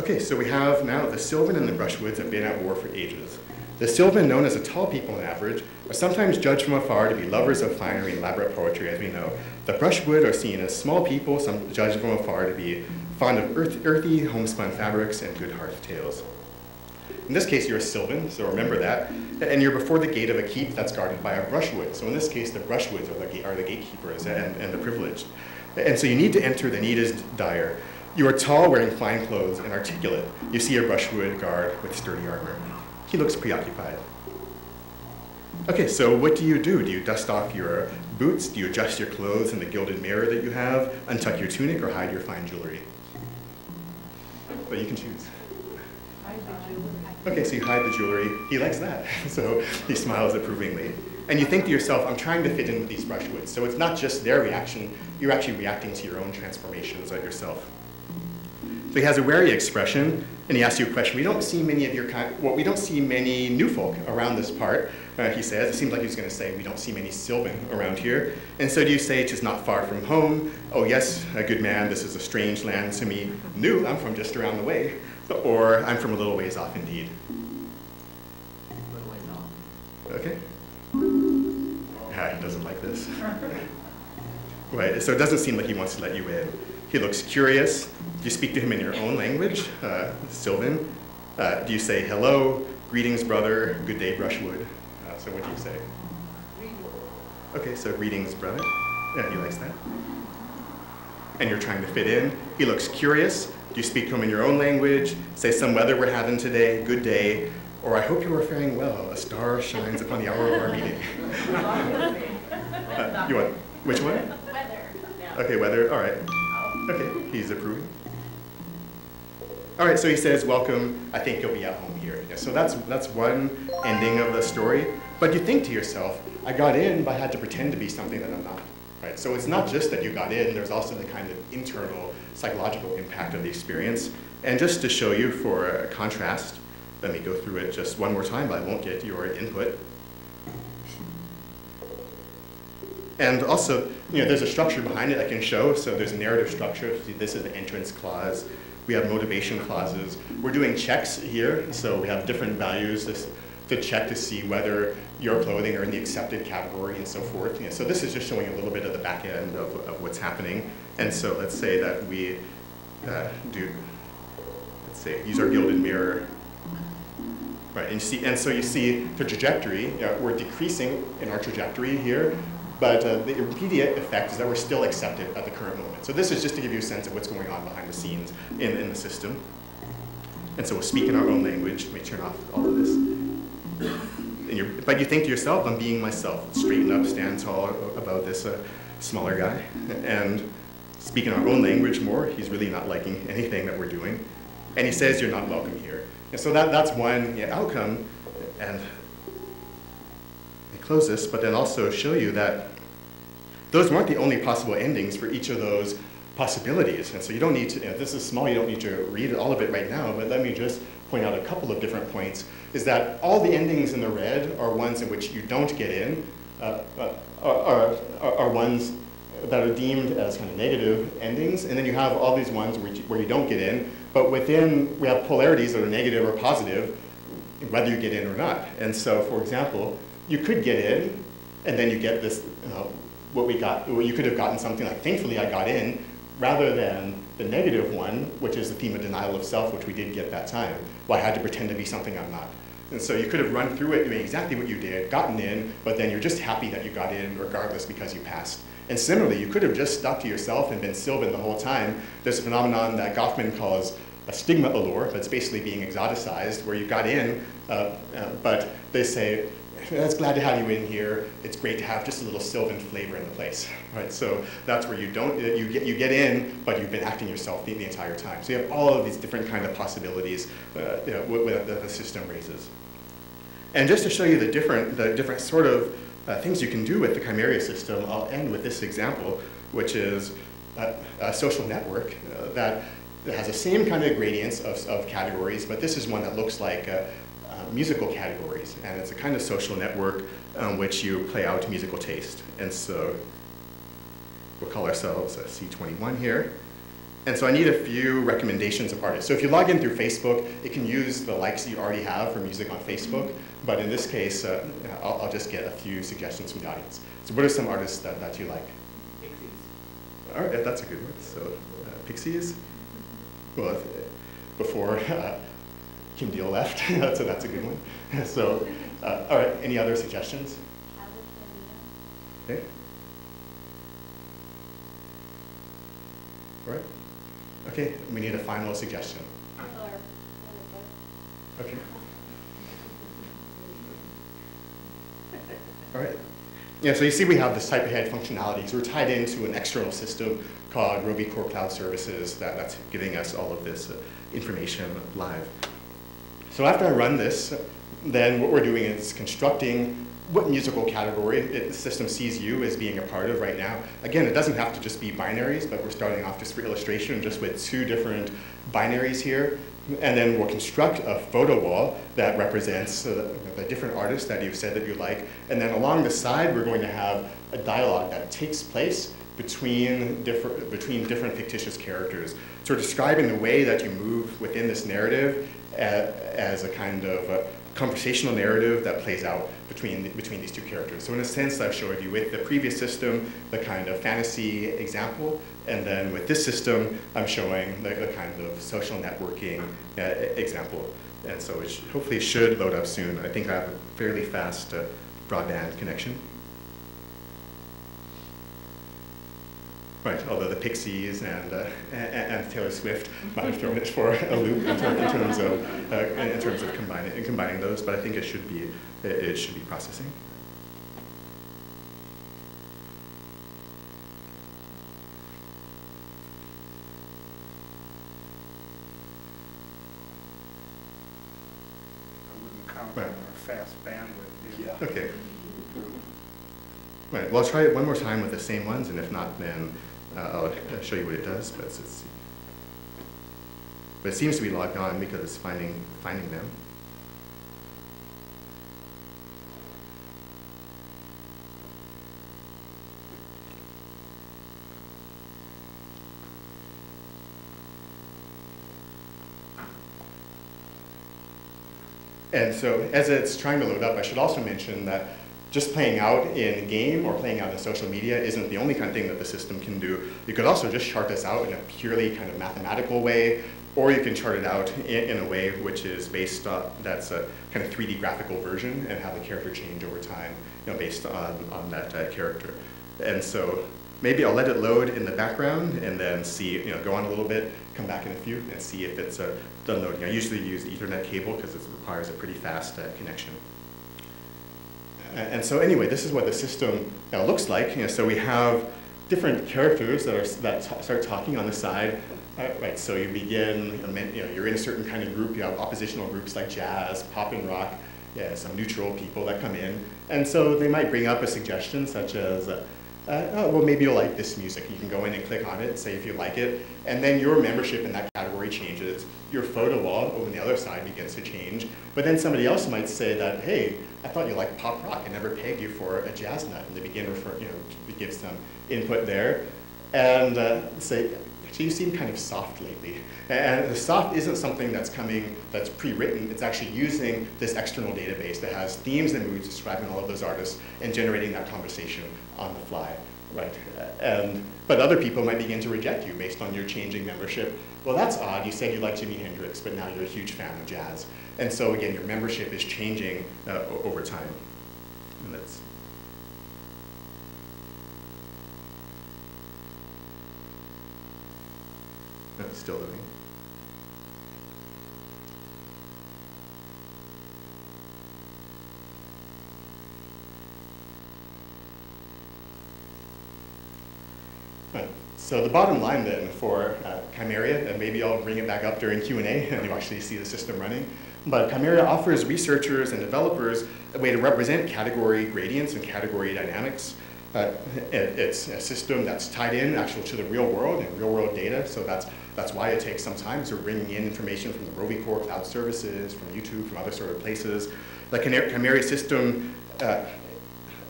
Okay, so we have now the Sylvan and the Brushwoods have been at war for ages. The Sylvan, known as the tall people on average, are sometimes judged from afar to be lovers of finery and elaborate poetry, as we know. The Brushwood are seen as small people, some judged from afar to be fond of earth, earthy, homespun fabrics and good hearth tales. In this case, you're a Sylvan, so remember that. And you're before the gate of a keep that's guarded by a brushwood. So in this case, the brushwoods are the, are the gatekeepers and, and the privileged. And so you need to enter, the need is dire. You are tall, wearing fine clothes, and articulate. You see a brushwood guard with sturdy armor. He looks preoccupied. Okay, so what do you do? Do you dust off your boots? Do you adjust your clothes in the gilded mirror that you have? Untuck your tunic or hide your fine jewelry? But you can choose. Okay, so you hide the jewelry. He likes that. So he smiles approvingly. And you think to yourself, I'm trying to fit in with these brushwoods. So it's not just their reaction, you're actually reacting to your own transformations of yourself. So he has a wary expression, and he asks you a question. We don't see many of your kind, well, we don't see many new folk around this part, uh, he says. It seems like he's going to say, we don't see many Sylvan around here. And so do you say, tis not far from home? Oh yes, a good man, this is a strange land to me. New, I'm from just around the way. Or I'm from a little ways off indeed. Okay. Yeah, he doesn't like this. right, so it doesn't seem like he wants to let you in. He looks curious. Do you speak to him in your own language, uh, Sylvan? Uh, do you say hello, greetings, brother, good day, brushwood? Uh, so what do you say? Okay, so greetings, brother. Yeah, he likes that. And you're trying to fit in. He looks curious. Do you speak to him in your own language? Say some weather we're having today, good day, or I hope you are faring well. A star shines upon the hour of our meeting. uh, you want, which one? Weather. Okay, weather, all right. Okay, he's approving. All right, so he says, welcome, I think you'll be at home here. Yeah, so that's, that's one ending of the story. But you think to yourself, I got in, but I had to pretend to be something that I'm not. Right? So it's not just that you got in, there's also the kind of internal psychological impact of the experience. And just to show you for a contrast, let me go through it just one more time, but I won't get your input. And also, you know, there's a structure behind it I can show. So there's a narrative structure. This is the entrance clause. We have motivation clauses. We're doing checks here. So we have different values this, to check to see whether your clothing are in the accepted category and so forth. You know, so this is just showing a little bit of the back end of, of what's happening. And so let's say that we uh, do, let's say, use our gilded mirror. Right, and, see, and so you see the trajectory, we're decreasing in our trajectory here, but uh, the immediate effect is that we're still accepted at the current moment. So this is just to give you a sense of what's going on behind the scenes in, in the system. And so we'll speak in our own language. Let me turn off all of this. And but you think to yourself, I'm being myself. Straighten up, stand tall about this uh, smaller guy. And speak in our own language more. He's really not liking anything that we're doing. And he says, you're not welcome here. And so that, that's one yeah, outcome. And close this, but then also show you that those weren't the only possible endings for each of those possibilities. And so you don't need to, you know, this is small, you don't need to read all of it right now, but let me just point out a couple of different points, is that all the endings in the red are ones in which you don't get in, uh, uh, are, are, are, ones that are deemed as kind of negative endings, and then you have all these ones where you, where you don't get in, but within, we have polarities that are negative or positive, whether you get in or not. And so, for example, you could get in, and then you get this, uh, what we got, well, you could have gotten something like, thankfully I got in, rather than the negative one, which is the theme of denial of self, which we did get that time. Well, I had to pretend to be something I'm not. And so you could have run through it doing exactly what you did, gotten in, but then you're just happy that you got in regardless because you passed. And similarly, you could have just stuck to yourself and been Sylvan the whole time. There's a phenomenon that Goffman calls a stigma allure, that's basically being exoticized, where you got in, uh, uh, but they say, it's glad to have you in here. It's great to have just a little Sylvan flavor in the place, right? So that's where you don't, you get, you get in, but you've been acting yourself the, the entire time. So you have all of these different kind of possibilities uh, you know, what, the, system raises. And just to show you the different, the different sort of uh, things you can do with the Chimeria system, I'll end with this example, which is a, a social network uh, that has the same kind of gradients of, of, categories, but this is one that looks like uh, musical categories, and it's a kind of social network on which you play out musical taste. And so we'll call ourselves a C21 here. And so I need a few recommendations of artists. So if you log in through Facebook, it can use the likes you already have for music on Facebook. But in this case, uh, I'll, I'll, just get a few suggestions from the audience. So what are some artists that, that you like? Pixies. All right, that's a good one. So uh, Pixies. Well, before uh, Kim Deal left, so that's a good one. so, uh, all right, any other suggestions? Okay. All right. Okay, we need a final suggestion. Okay. All right. Yeah, so you see we have this type ahead functionality. So we're tied into an external system called Rovi Core Cloud Services that, that's giving us all of this uh, information live. So after I run this, then what we're doing is constructing what musical category it, the system sees you as being a part of right now. Again, it doesn't have to just be binaries, but we're starting off just for illustration, just with two different binaries here. And then we'll construct a photo wall that represents uh, the different artists that you've said that you like. And then along the side, we're going to have a dialogue that takes place between different, between different fictitious characters. So describing the way that you move within this narrative as a kind of a conversational narrative that plays out between, between these two characters. So in a sense, I've showed you with the previous system, the kind of fantasy example, and then with this system, I'm showing the, the kind of social networking uh, example. And so it hopefully should load up soon. I think I have a fairly fast uh, broadband connection. right? Although the Pixies and, uh, and, Taylor Swift might have thrown it for a loop in, terms of uh, in terms of combining combining those, but I think it should be it should be processing. I wouldn't count on a fast bandwidth. Yeah. Okay. Right. Well, I'll try it one more time with the same ones, and if not, then. I'll uh, show you what it does, but it's- but it seems to be logged on because it's finding, finding them. And so as it's trying to load up, I should also mention that just playing out in game or playing out in social media isn't the only kind of thing that the system can do. You could also just chart this out in a purely kind of mathematical way, or you can chart it out in, in a way which is based on, that's a kind of 3D graphical version and have the character change over time, you know, based on, on that uh, character. And so maybe I'll let it load in the background and then see, you know, go on a little bit, come back in a few and see if it's uh, done loading. I usually use Ethernet cable because it requires a pretty fast uh, connection. And so anyway, this is what the system uh, looks like. You know, so we have different characters that, are, that start talking on the side. Uh, right, so you begin, you know, you're in a certain kind of group. You have oppositional groups like jazz, pop and rock, yeah, some neutral people that come in. And so they might bring up a suggestion such as, uh, uh, oh, well, maybe you'll like this music. You can go in and click on it and say if you like it. And then your membership in that category changes. Your photo wall over on the other side begins to change. But then somebody else might say that, hey, I thought you liked pop rock. I never pegged you for a jazz nut. And they begin refer, you know, give some input there. And uh, say, actually, you seem kind of soft lately. And the soft isn't something that's coming, that's pre-written. It's actually using this external database that has themes and moods describing all of those artists and generating that conversation on the fly, right? And, but other people might begin to reject you based on your changing membership. Well, that's odd. You said you liked Jimi Hendrix, but now you're a huge fan of jazz. And so again, your membership is changing uh, over time. And that's, that's still. Right. So the bottom line then for uh, Chimeria, and maybe I'll bring it back up during Q&A and you actually see the system running, but Chimeria offers researchers and developers a way to represent category gradients and category dynamics. Uh, it- it's a system that's tied in actually to the real world and real world data, so that's, that's why it takes some time. So bringing in information from the Rovi Core cloud services, from YouTube, from other sort of places. The Chimeria system uh,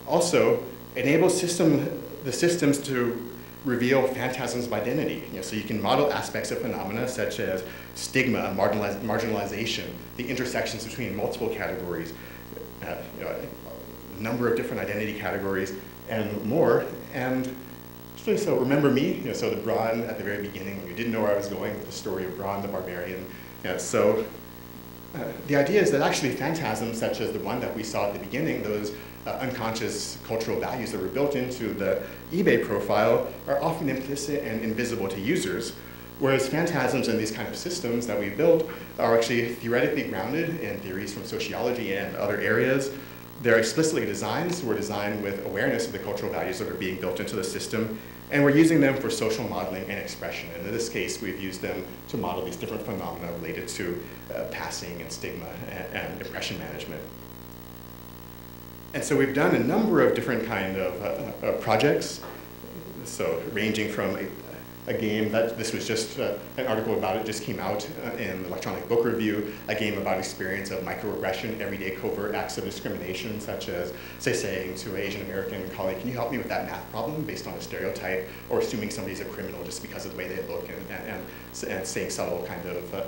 also enables system, the systems to reveal phantasms of identity. You know, so you can model aspects of phenomena such as stigma, marginaliz- marginalization, the intersections between multiple categories, uh, you know, a number of different identity categories, and more. And so, remember me, you know, so the Bron at the very beginning, when you didn't know where I was going with the story of Bron the Barbarian. You know, so uh, the idea is that actually phantasms such as the one that we saw at the beginning, those uh, unconscious cultural values that were built into the eBay profile are often implicit and invisible to users, whereas phantasms in these kind of systems that we built are actually theoretically grounded in theories from sociology and other areas. They're explicitly designed, so we're designed with awareness of the cultural values that are being built into the system, and we're using them for social modeling and expression. And in this case, we've used them to model these different phenomena related to uh, passing and stigma and, and management. And so we've done a number of different kind of uh, uh, projects. So ranging from a game that this was just uh, an article about it just came out uh, in the electronic book review, a game about experience of microaggression, everyday covert acts of discrimination, such as say saying to an Asian American colleague, can you help me with that math problem based on a stereotype, or assuming somebody's a criminal just because of the way they look and, and, and, and saying subtle kind of uh,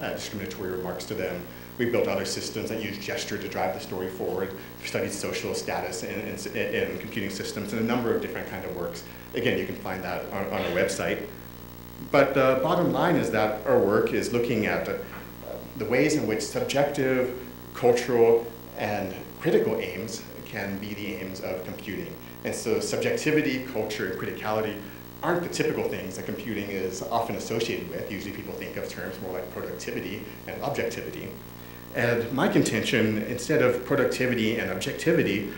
uh, discriminatory remarks to them. We built other systems that use gesture to drive the story forward, studied social status in, in, in computing systems, and a number of different kind of works. Again, you can find that on, on our website. But the uh, bottom line is that our work is looking at uh, the ways in which subjective, cultural, and critical aims can be the aims of computing. And so subjectivity, culture, and criticality aren't the typical things that computing is often associated with. Usually people think of terms more like productivity and objectivity. And my contention, instead of productivity and objectivity,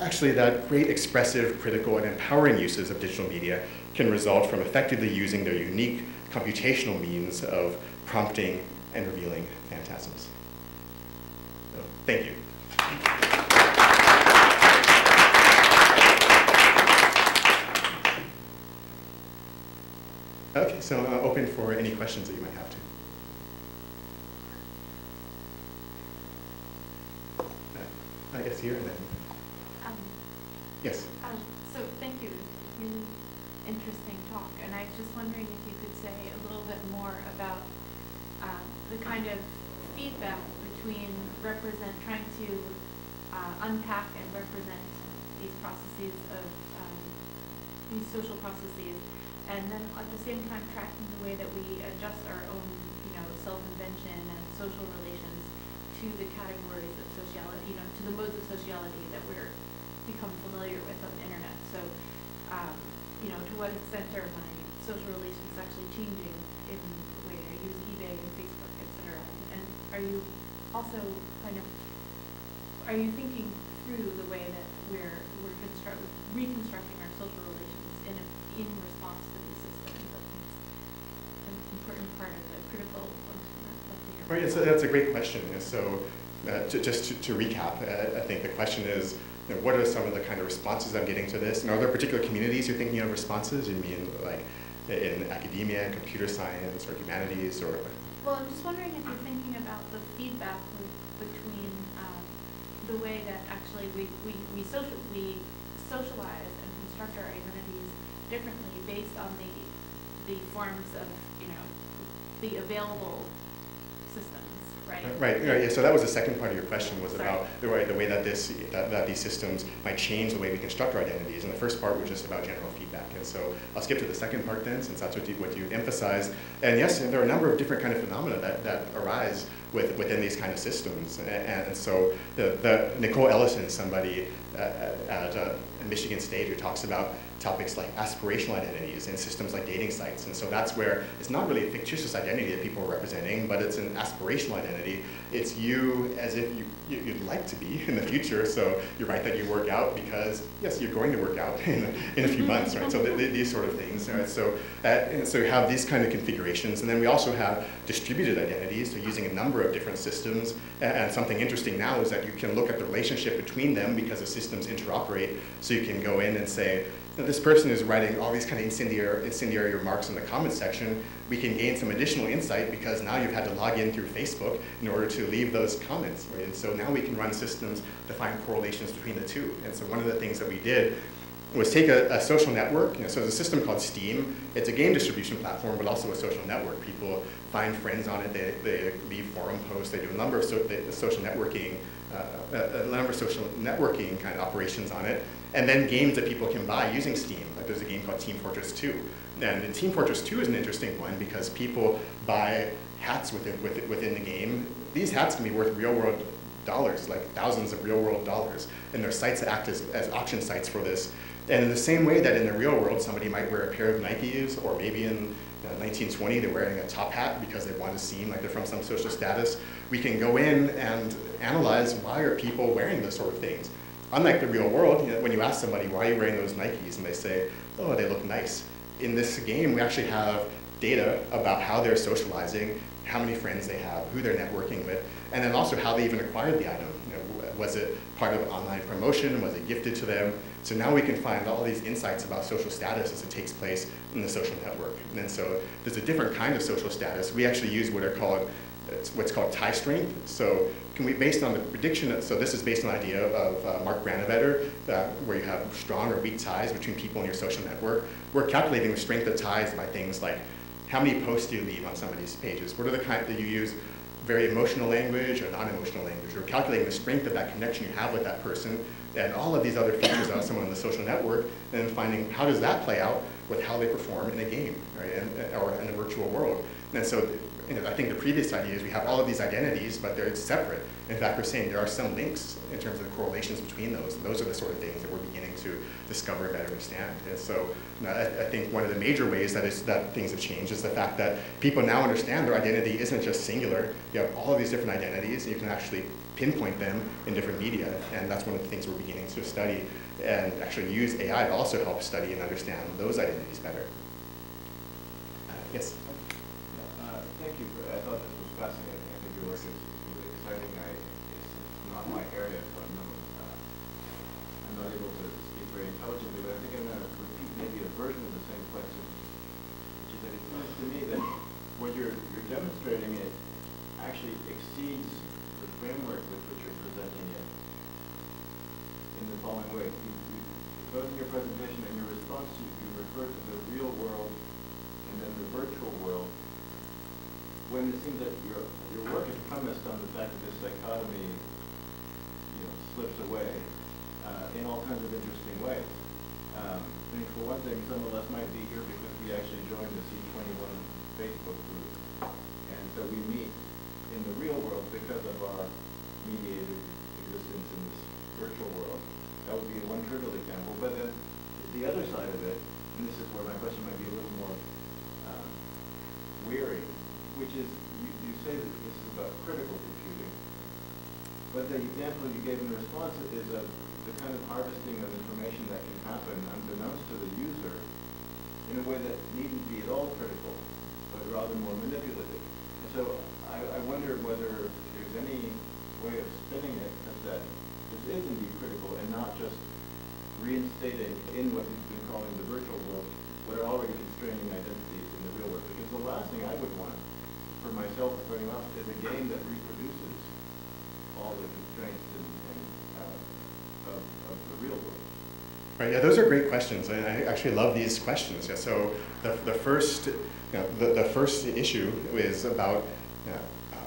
actually that great expressive, critical, and empowering uses of digital media can result from effectively using their unique computational means of prompting and revealing phantasms. So thank you. Okay, so uh, open for any questions that you might have to. Uh, I guess here and then, Um, yes. um, So thank you, It was a really interesting talk, and I was just wondering if you could say a little bit more about um, the kind of feedback between represent, trying to uh, unpack and represent these processes of, um, these social processes, and then at the same time tracking the way that we adjust our own, you know, self-invention and social relations to the categories of sociality, you know, to the modes of sociality that we're become familiar with on the internet. So, um, you know, to what extent are my social relations actually changing in the way I use eBay and Facebook, et cetera? And are you also kind of, are you thinking through the way that we're, we're construct, reconstructing our social relations in, a, in response to these systems? I think it's an important part of the critical function of the Right, so that's a great question. So, uh, to, just to, to recap, uh, I think the question is, you know, what are some of the kind of responses I'm getting to this? And are there particular communities you're thinking of responses? You mean like in academia, computer science, or humanities, or? Well, I'm just wondering if you're thinking about the feedback between um, the way that actually we, we, we, social, we socialize and construct our identities differently based on the, the forms of, you know, the available right? Right, yeah, so that was the second part of your question was Sorry. about the way, the way that this, that, that these systems might change the way we construct our identities. And the first part was just about general feedback. And so I'll skip to the second part then, since that's what you, what you emphasized. And yes, there are a number of different kind of phenomena that, that arise with, within these kind of systems. And, and so the, the Nicole Ellison, somebody uh, at uh, Michigan State who talks about topics like aspirational identities and systems like dating sites. And so that's where it's not really a fictitious identity that people are representing, but it's an aspirational identity. It's you as if you, you, you'd like to be in the future. So you're right that you work out because, yes, you're going to work out in, in a few months, right? So th th these sort of things. Right? So, uh, and so you have these kind of configurations. And then we also have distributed identities, so using a number of different systems. And, and something interesting now is that you can look at the relationship between them because the systems interoperate. So you can go in and say, this person is writing all these kind of incendiary, incendiary remarks in the comments section. We can gain some additional insight because now you've had to log in through Facebook in order to leave those comments. Right? And so now we can run systems to find correlations between the two. And so one of the things that we did was take a, a social network. You know, so there's a system called Steam. It's a game distribution platform, but also a social network. People find friends on it. They, they leave forum posts. They do a number of so, social networking, uh, a, a number of social networking kind of operations on it. And then games that people can buy using Steam. Like there's a game called Team Fortress 2. And Team Fortress 2 is an interesting one because people buy hats within, within, within the game. These hats can be worth real world dollars, like thousands of real world dollars. And there are sites that act as, as auction sites for this. And in the same way that in the real world, somebody might wear a pair of Nikes, or maybe in you know, 1920 they're wearing a top hat because they want to seem like they're from some social status, we can go in and analyze why are people wearing those sort of things. Unlike the real world, you know, when you ask somebody, why are you wearing those Nikes? And they say, oh, they look nice. In this game, we actually have data about how they're socializing, how many friends they have, who they're networking with, and then also how they even acquired the item. You know, was it part of online promotion? Was it gifted to them? So now we can find all these insights about social status as it takes place in the social network. And so there's a different kind of social status. We actually use what are called what's called tie strength. So can we, based on the prediction, so this is based on the idea of uh, Mark Granovetter, uh, where you have strong or weak ties between people in your social network. We're calculating the strength of ties by things like how many posts do you leave on some of these pages? What are the kind that you use very emotional language or non-emotional language? We're calculating the strength of that connection you have with that person and all of these other features about someone in the social network and then finding how does that play out with how they perform in a game right, and, or in a virtual world. And so you know, I think the previous idea is we have all of these identities, but they're separate. In fact, we're saying there are some links in terms of the correlations between those. Those are the sort of things that we're beginning to discover and better understand. And so you know, I, I, think one of the major ways that, is, that things have changed is the fact that people now understand their identity isn't just singular. You have all of these different identities, and you can actually pinpoint them in different media. And that's one of the things we're beginning to study and actually use AI to also help study and understand those identities better. Uh, yes? Fascinating. I think your work is really exciting. I, it's not my area, so I'm not, uh, I'm not able to speak very intelligently, but I think I'm gonna repeat maybe a version of the same question, which is that it seems to me that what you're, you're demonstrating it actually exceeds the framework with which you're presenting it in the following way. You, you, both in your presentation and your response, you, you refer to the real world and then the virtual world, when it seems that your, your work is premised on the fact that this dichotomy, you know, slips away uh, in all kinds of interesting ways. Um, I mean, for one thing, some of us might be here because we actually joined the C21 Facebook group. And so we meet in the real world because of our mediated existence in this virtual world. That would be one trivial example. But then the other side of it, and this is where my question might be a little more um, weary, which is you, you say that this is about critical computing. The example you gave in response is of the kind of harvesting of information that can happen unbeknownst to the user in a way that needn't be at all critical, but rather more manipulative. And so I, I wonder whether there's any way of spinning it such that this is indeed critical and not just reinstating in what you've been calling the virtual world what are already constraining identities in the real world. Because the last thing I would want for myself or for anyone else is a game that reproduces all the constraints and, and uh, of, of the real world. Right, yeah, those are great questions. I, I actually love these questions. Yeah, so the, the first, you know, the, the first issue is about you know,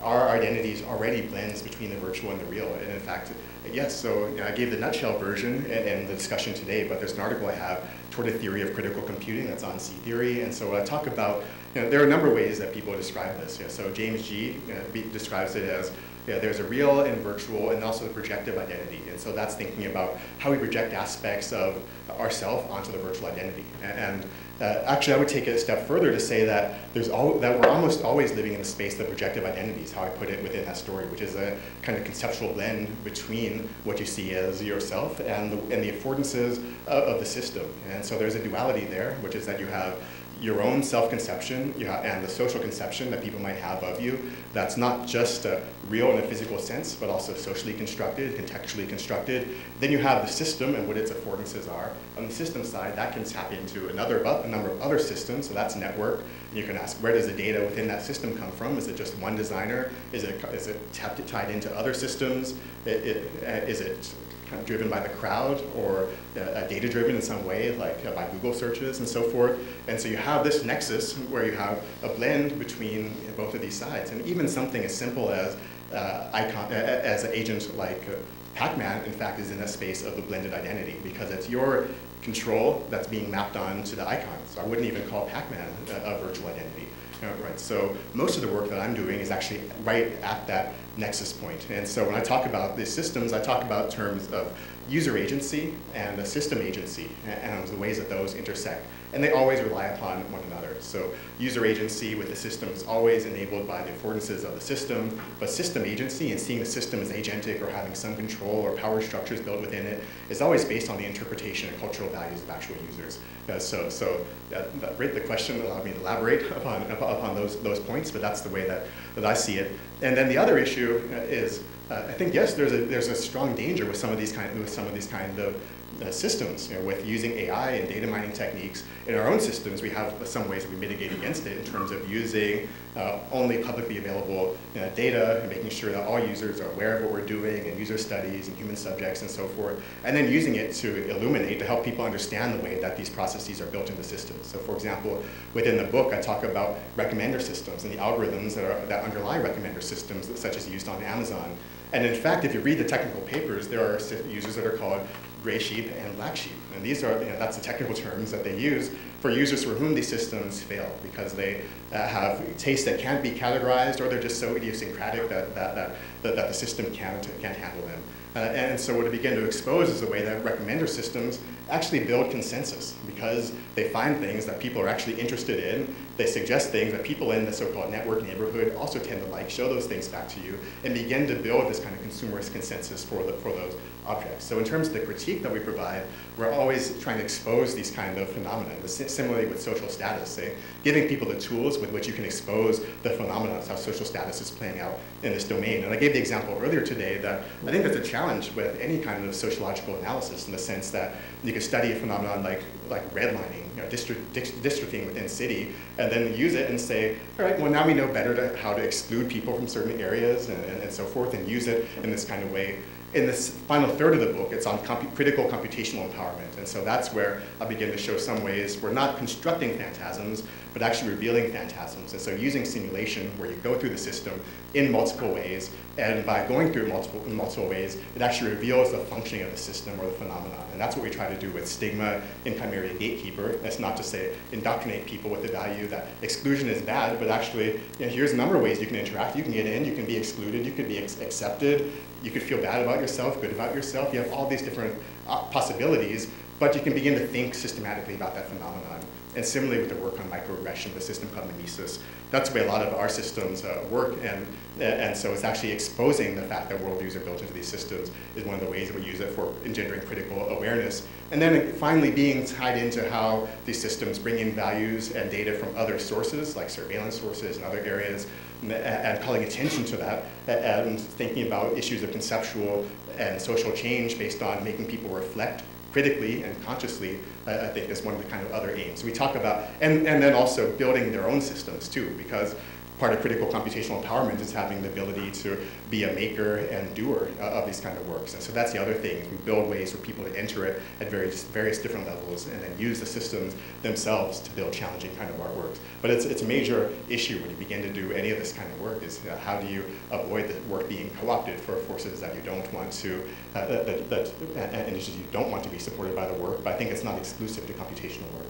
our identities already blends between the virtual and the real. And in fact, yes, so you know, I gave the nutshell version in, the discussion today, but there's an article I have toward a theory of critical computing that's on CTheory. And so I talk about, you know, there are a number of ways that people describe this. Yeah, so James Gee you know, describes it as yeah, there's a real and virtual and also the projective identity. And so that's thinking about how we project aspects of ourself onto the virtual identity. And uh, actually, I would take it a step further to say that there's all, that we're almost always living in the space of projective identities, how I put it within that story, which is a kind of conceptual blend between what you see as yourself and the, and the affordances of, of the system. And so there's a duality there, which is that you have your own self-conception and the social conception that people might have of you that's not just uh, real in a physical sense, but also socially constructed, contextually constructed. Then you have the system and what its affordances are. On the system side, that can tap into another a number of other systems, so that's network. And you can ask, where does the data within that system come from? Is it just one designer? Is it, is it tapped, tied into other systems? It, it, uh, is it kind of driven by the crowd or uh, data driven in some way, like uh, by Google searches and so forth. And so you have this nexus where you have a blend between both of these sides. And even something as simple as uh, icon, as an agent like uh, Pac-Man, in fact, is in a space of the blended identity because it's your control that's being mapped onto the icon. So I wouldn't even call Pac-Man a, a virtual identity. Right, so most of the work that I'm doing is actually right at that nexus point. And so when I talk about these systems, I talk about terms of user agency and system agency and the ways that those intersect. And they always rely upon one another. So user agency with the system is always enabled by the affordances of the system, but system agency and seeing the system as agentic or having some control or power structures built within it is always based on the interpretation and cultural values of actual users. Uh, so so that, that, the question allowed me to elaborate upon, upon those, those points, but that's the way that, that I see it. And then the other issue is uh, I think yes, there's a there's a strong danger with some of these kind with some of these kind of uh, systems. You know, with using AI and data mining techniques in our own systems, we have some ways that we mitigate against it in terms of using uh, only publicly available uh, data and making sure that all users are aware of what we're doing and user studies and human subjects and so forth, and then using it to illuminate to help people understand the way that these processes are built into systems. So, for example, within the book, I talk about recommender systems and the algorithms that are that underlie recommender systems, such as used on Amazon. And in fact, if you read the technical papers, there are users that are called gray sheep and black sheep. And these are, you know, that's the technical terms that they use for users for whom these systems fail because they uh, have tastes that can't be categorized or they're just so idiosyncratic that, that, that, that, that the system can't, can't handle them. Uh, and so what I begin to expose is the way that recommender systems actually build consensus because they find things that people are actually interested in. They suggest things that people in the so-called network neighborhood also tend to like, show those things back to you, and begin to build this kind of consumerist consensus for, the, for those objects. So in terms of the critique critique that we provide, we're always trying to expose these kind of phenomena. Similarly with social status, say, giving people the tools with which you can expose the phenomena, how social status is playing out in this domain. And I gave the example earlier today that I think that's a challenge with any kind of sociological analysis in the sense that you can study a phenomenon like, like redlining, you know, district, districting within city, and then use it and say, all right, well now we know better to, how to exclude people from certain areas and, and, and so forth, and use it in this kind of way in this final third of the book, it's on critical computational empowerment. And so that's where I begin to show some ways we're not constructing phantasms, but actually revealing phantasms. And so using simulation, where you go through the system in multiple ways, and by going through multiple, in multiple ways, it actually reveals the functioning of the system or the phenomenon. And that's what we try to do with stigma in Chimeria Gatekeeper. That's not to say indoctrinate people with the value that exclusion is bad, but actually, you know, here's a number of ways you can interact. You can get in, you can be excluded, you can be accepted, you could feel bad about yourself, good about yourself. You have all these different uh, possibilities, but you can begin to think systematically about that phenomenon. And similarly with the work on microaggression, the system called Mimesis, that's the way a lot of our systems uh, work. And, uh, and so it's actually exposing the fact that worldviews are built into these systems is one of the ways that we use it for engendering critical awareness. And then finally being tied into how these systems bring in values and data from other sources, like surveillance sources and other areas, and uh, calling attention to that uh, and thinking about issues of conceptual and social change based on making people reflect critically and consciously, I think is one of the kind of other aims. We talk about, and, and then also building their own systems too, because part of critical computational empowerment is having the ability to be a maker and doer uh, of these kind of works. And so that's the other thing. We build ways for people to enter it at various, various different levels and then use the systems themselves to build challenging kind of artworks. But it's, it's a major issue when you begin to do any of this kind of work is uh, how do you avoid the work being co-opted for forces that you don't want to, uh, that, that, and you don't want to be supported by the work. But I think it's not exclusive to computational work.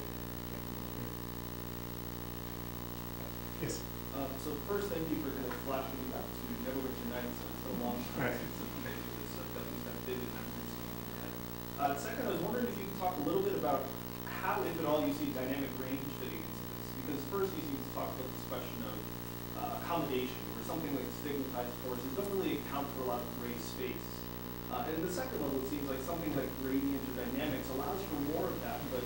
Yes? Um, so first, thank you for kind of flashing me back to Neverwinter Nights and so long time right. since the this uh, definitely that vivid memories. Uh, second, I was wondering if you could talk a little bit about how, if at all, you see dynamic range fitting into this. Because first, you seem to talk about this question of uh, accommodation, where something like stigmatized forces don't really account for a lot of gray space. Uh, and the second level, it seems like something like gradient or dynamics allows for more of that, but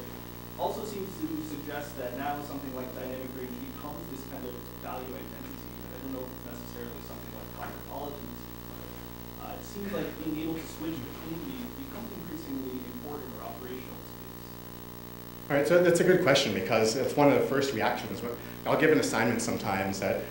also seems to suggest that now something like dynamic range becomes this value identity. I don't know if it's necessarily something like cosmopolitanism, but uh, it seems like being able to switch between these becomes increasingly important or operational. All right, so that's a good question because it's one of the first reactions. I'll give an assignment sometimes that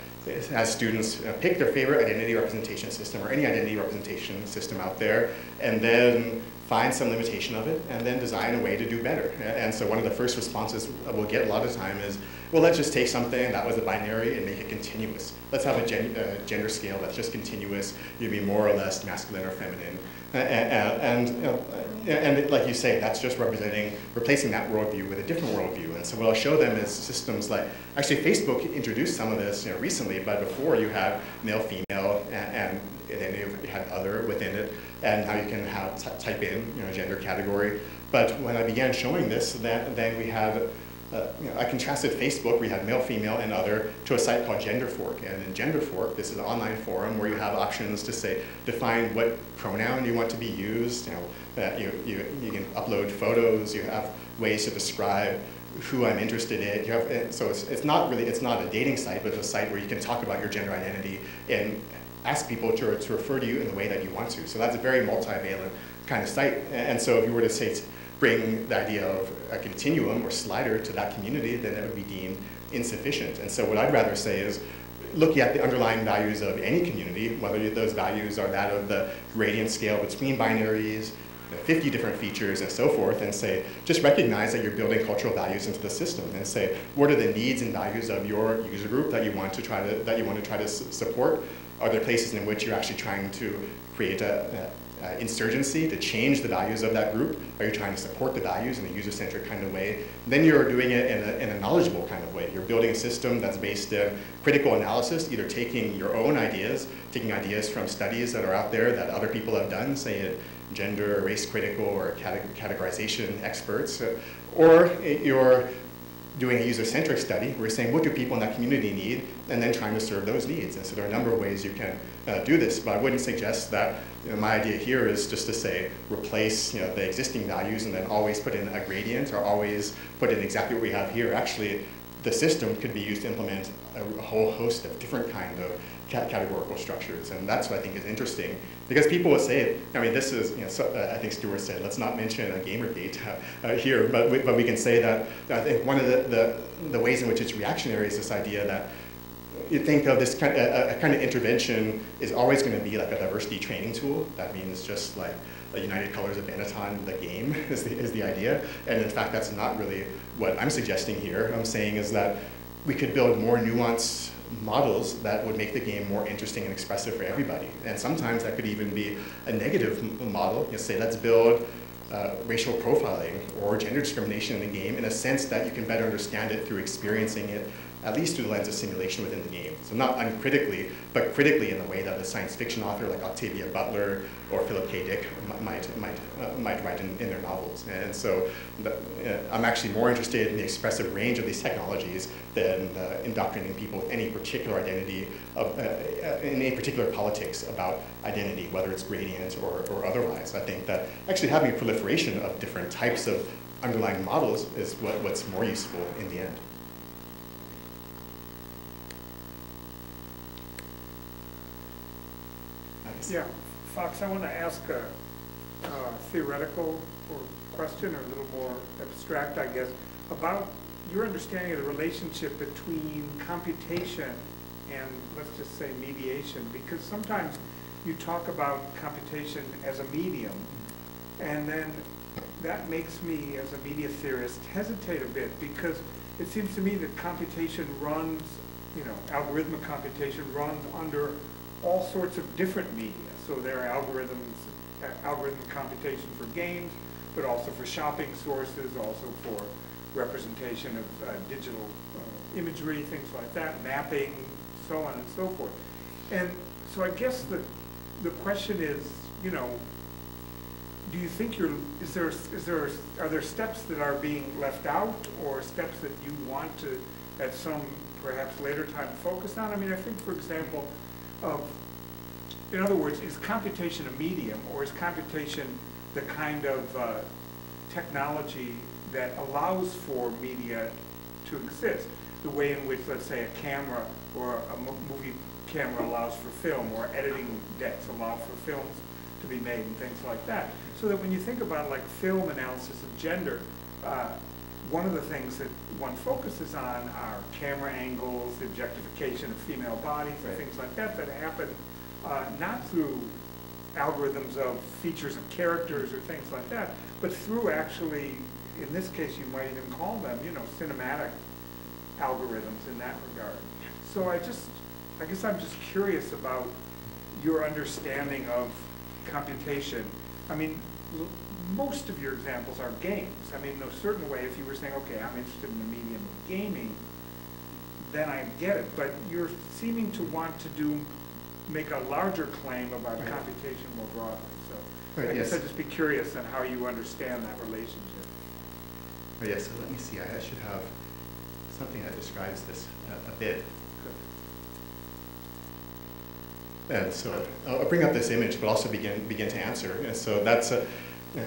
has students pick their favorite identity representation system or any identity representation system out there and then find some limitation of it, and then design a way to do better. And so one of the first responses we'll get a lot of time is, well, let's just take something that was a binary and make it continuous. Let's have a gen uh, gender scale that's just continuous. You'd be more or less masculine or feminine. And, and, you know, and like you say, that's just representing, replacing that worldview with a different worldview. And so what I'll show them is systems like, actually Facebook introduced some of this you know, recently, but before you have male, female, and, and then you had other within it and now you can have type in you know, gender category. But when I began showing this, then, then we had, uh, you know, I contrasted Facebook, we had male, female, and other, to a site called GenderFork. And in GenderFork, this is an online forum where you have options to say, define what pronoun you want to be used. You know, that you, you, you can upload photos, you have ways to describe who I'm interested in. You have, so it's, it's not really, it's not a dating site, but it's a site where you can talk about your gender identity and ask people to, to refer to you in the way that you want to. So that's a very multivalent kind of site. And so if you were to say, bring the idea of a continuum or slider to that community, then that would be deemed insufficient. And so what I'd rather say is, looking at the underlying values of any community, whether those values are that of the gradient scale between binaries, 50 different features and so forth, and say, just recognize that you're building cultural values into the system and say, what are the needs and values of your user group that you want to try to, that you want to try to support? Are there places in which you're actually trying to create a, a, insurgency to change the values of that group? Are you trying to support the values in a user-centric kind of way? Then you're doing it in a, in a knowledgeable kind of way. You're building a system that's based in critical analysis, either taking your own ideas, taking ideas from studies that are out there that other people have done, say gender, race critical, or categorization experts, or you're doing a user-centric study. We're saying what do people in that community need, and then trying to serve those needs. And so there are a number of ways you can uh, do this, but I wouldn't suggest that you know, my idea here is just to say replace you know, the existing values and then always put in a gradient or always put in exactly what we have here. Actually, the system could be used to implement a, a whole host of different kind of categorical structures. And that's what I think is interesting because people will say, I mean, this is, you know, so, uh, I think Stuart said, let's not mention a Gamergate uh, uh, here, but we, but we can say that I think one of the, the, the ways in which it's reactionary is this idea that you think of this kind of, a, a kind of intervention is always going to be like a diversity training tool. That means just like the United Colors of Benetton, the game, is the, is the idea. And in fact, that's not really what I'm suggesting here. I'm saying is that we could build more nuanced models that would make the game more interesting and expressive for everybody. And sometimes that could even be a negative model. You know, say, let's build uh, racial profiling or gender discrimination in the game in a sense that you can better understand it through experiencing it at least through the lens of simulation within the game. So not uncritically, but critically in the way that a science fiction author like Octavia Butler or Philip K. Dick might, might, uh, might write in, in, their novels. And so uh, I'm actually more interested in the expressive range of these technologies than uh, indoctrinating people with any particular identity, of, uh, uh, in any particular politics about identity, whether it's gradient or, or otherwise. I think that actually having a proliferation of different types of underlying models is what, what's more useful in the end. Yeah, Fox, I want to ask a uh, theoretical or question, or a little more abstract, I guess, about your understanding of the relationship between computation and, let's just say, mediation. Because sometimes you talk about computation as a medium, and then that makes me, as a media theorist, hesitate a bit because it seems to me that computation runs, you know, algorithmic computation runs under all sorts of different media. So there are algorithms, uh, algorithm computation for games, but also for shopping sources, also for representation of uh, digital uh, imagery, things like that, mapping, so on and so forth. And so I guess the, the question is, you know, do you think you're, is there, is there, are there steps that are being left out or steps that you want to, at some perhaps later time, focus on? I mean, I think, for example, of, in other words, is computation a medium or is computation the kind of uh, technology that allows for media to exist? The way in which, let's say, a camera or a movie camera allows for film or editing decks allow for films to be made and things like that. So that when you think about like film analysis of gender, uh, one of the things that one focuses on are camera angles, the objectification of female bodies, and things like that that happen uh, not through algorithms of features of characters or things like that, but through actually, in this case, you might even call them, you know, cinematic algorithms in that regard. So I just, I guess I'm just curious about your understanding of computation. I mean, most of your examples are games. I mean, in a certain way, if you were saying, okay, I'm interested in the medium of gaming, then I get it. But you're seeming to want to do, make a larger claim about right. computation more broadly. So right, I guess yes. I'd just be curious on how you understand that relationship. Oh, yes, so let me see. I should have something that describes this a, a bit. And so I'll bring up this image, but also begin begin to answer. And so that's a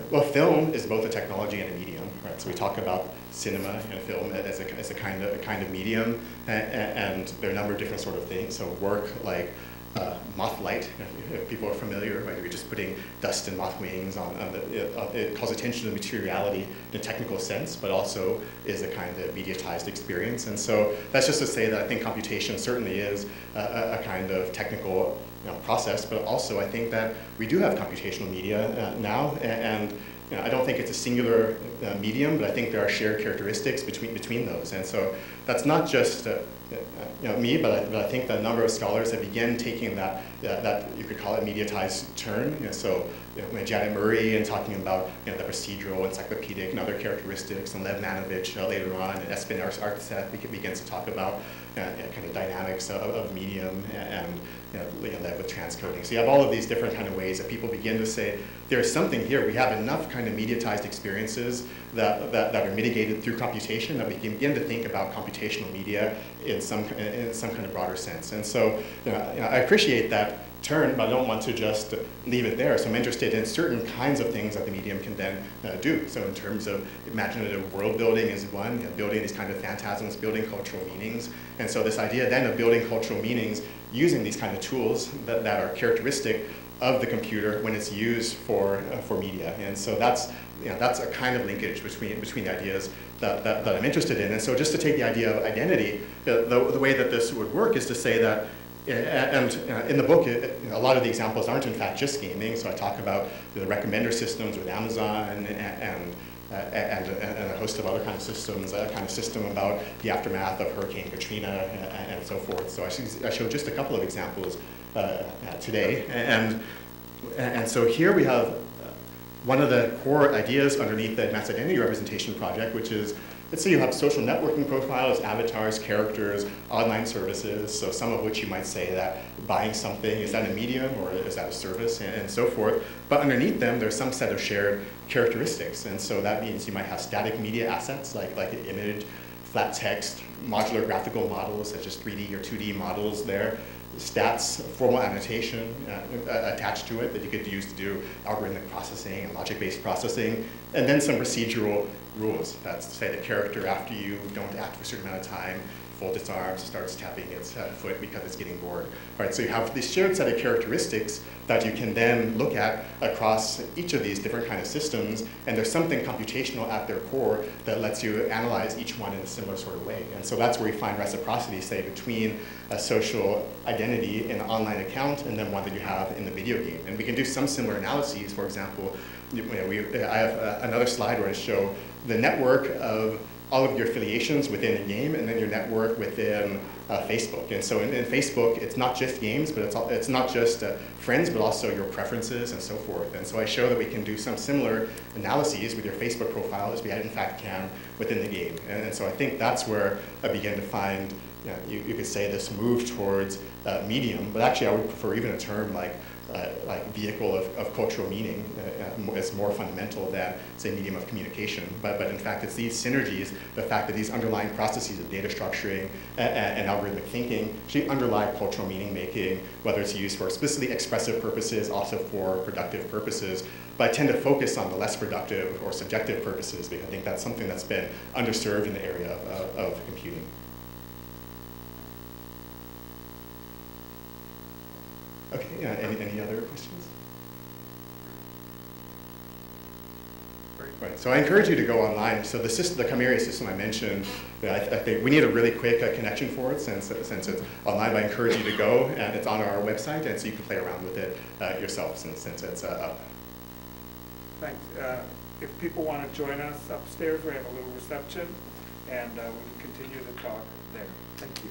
well, film is both a technology and a medium, right? So we talk about cinema and film as a, as a kind of a kind of medium, and, and there are a number of different sort of things. So work like uh, Mothlight, if people are familiar, right? We're just putting dust and moth wings on, on the, it, uh, it, calls attention to the materiality in a technical sense, but also is a kind of mediatized experience. And so that's just to say that I think computation certainly is a, a kind of technical you know, process, but also I think that we do have computational media uh, now, and, and you know, I don't think it's a singular uh, medium, but I think there are shared characteristics between, between those. And so that's not just uh, you know, me, but I, but I think the number of scholars that begin taking that, that, that you could call it mediatized turn. You know, so you know, Janet Murray and talking about you know, the procedural, encyclopedic, and other characteristics, and Lev Manovich uh, later on, and Espen Aarseth begins to talk about uh, kind of dynamics of, of medium and you know, led with transcoding. So you have all of these different kind of ways that people begin to say, there's something here. We have enough kind kind of mediatized experiences that, that, that are mitigated through computation, that we can begin to think about computational media in some, in some kind of broader sense. And so you know, I appreciate that turn, but I don't want to just leave it there. So I'm interested in certain kinds of things that the medium can then uh, do. So in terms of imaginative world building is one, you know, building these kind of phantasms, building cultural meanings. And so this idea then of building cultural meanings using these kind of tools that, that are characteristic of the computer when it's used for, uh, for media. And so that's, you know, that's a kind of linkage between, between the ideas that, that, that I'm interested in. And so just to take the idea of identity, the, the, the way that this would work is to say that and uh, in the book, a lot of the examples aren't in fact just gaming. So I talk about the recommender systems with Amazon and, and, uh, and, and, a host of other kind of systems, a kind of system about the aftermath of Hurricane Katrina and, and so forth. So I, I showed just a couple of examples uh, today. And, and so here we have one of the core ideas underneath the mass identity representation project, which is Let's say you have social networking profiles, avatars, characters, online services, so some of which you might say that buying something, is that a medium or is that a service, and, and so forth. But underneath them, there's some set of shared characteristics. And so that means you might have static media assets like, like an image, flat text, modular graphical models such as 3D or 2D models there, stats, formal annotation uh, attached to it that you could use to do algorithmic processing and logic-based processing, and then some procedural rules. that say the character after you don't act for a certain amount of time folds its arms, starts tapping its uh, foot because it's getting bored. All right, so you have this shared set of characteristics that you can then look at across each of these different kind of systems, and there's something computational at their core that lets you analyze each one in a similar sort of way. And so that's where you find reciprocity, say, between a social identity in an online account and then one that you have in the video game. And we can do some similar analyses. For example, you know, we, I have uh, another slide where I show the network of all of your affiliations within a game and then your network within uh, Facebook. And so in, in, Facebook, it's not just games, but it's, all, it's not just uh, friends, but also your preferences and so forth. And so I show that we can do some similar analyses with your Facebook profile as we in fact can within the game. And, and so I think that's where I begin to find, you, know, you, you could say this move towards uh, medium, but actually I would prefer even a term like uh, like vehicle of, of cultural meaning uh, is more fundamental than, say, medium of communication. But, but in fact, it's these synergies, the fact that these underlying processes of data structuring and, and algorithmic thinking actually underlie cultural meaning making, whether it's used for explicitly expressive purposes, also for productive purposes. But I tend to focus on the less productive or subjective purposes because I think that's something that's been underserved in the area of, of computing. Okay, yeah, any, any other questions? Right, so I encourage you to go online. So the system, the Chimeria system I mentioned, I, I, think we need a really quick uh, connection for it since, since it's online, but I encourage you to go and it's on our website and so you can play around with it uh, yourself since, since it's uh, up. Thanks. Uh, if people want to join us upstairs, we have a little reception and uh, we can continue the talk there. Thank you.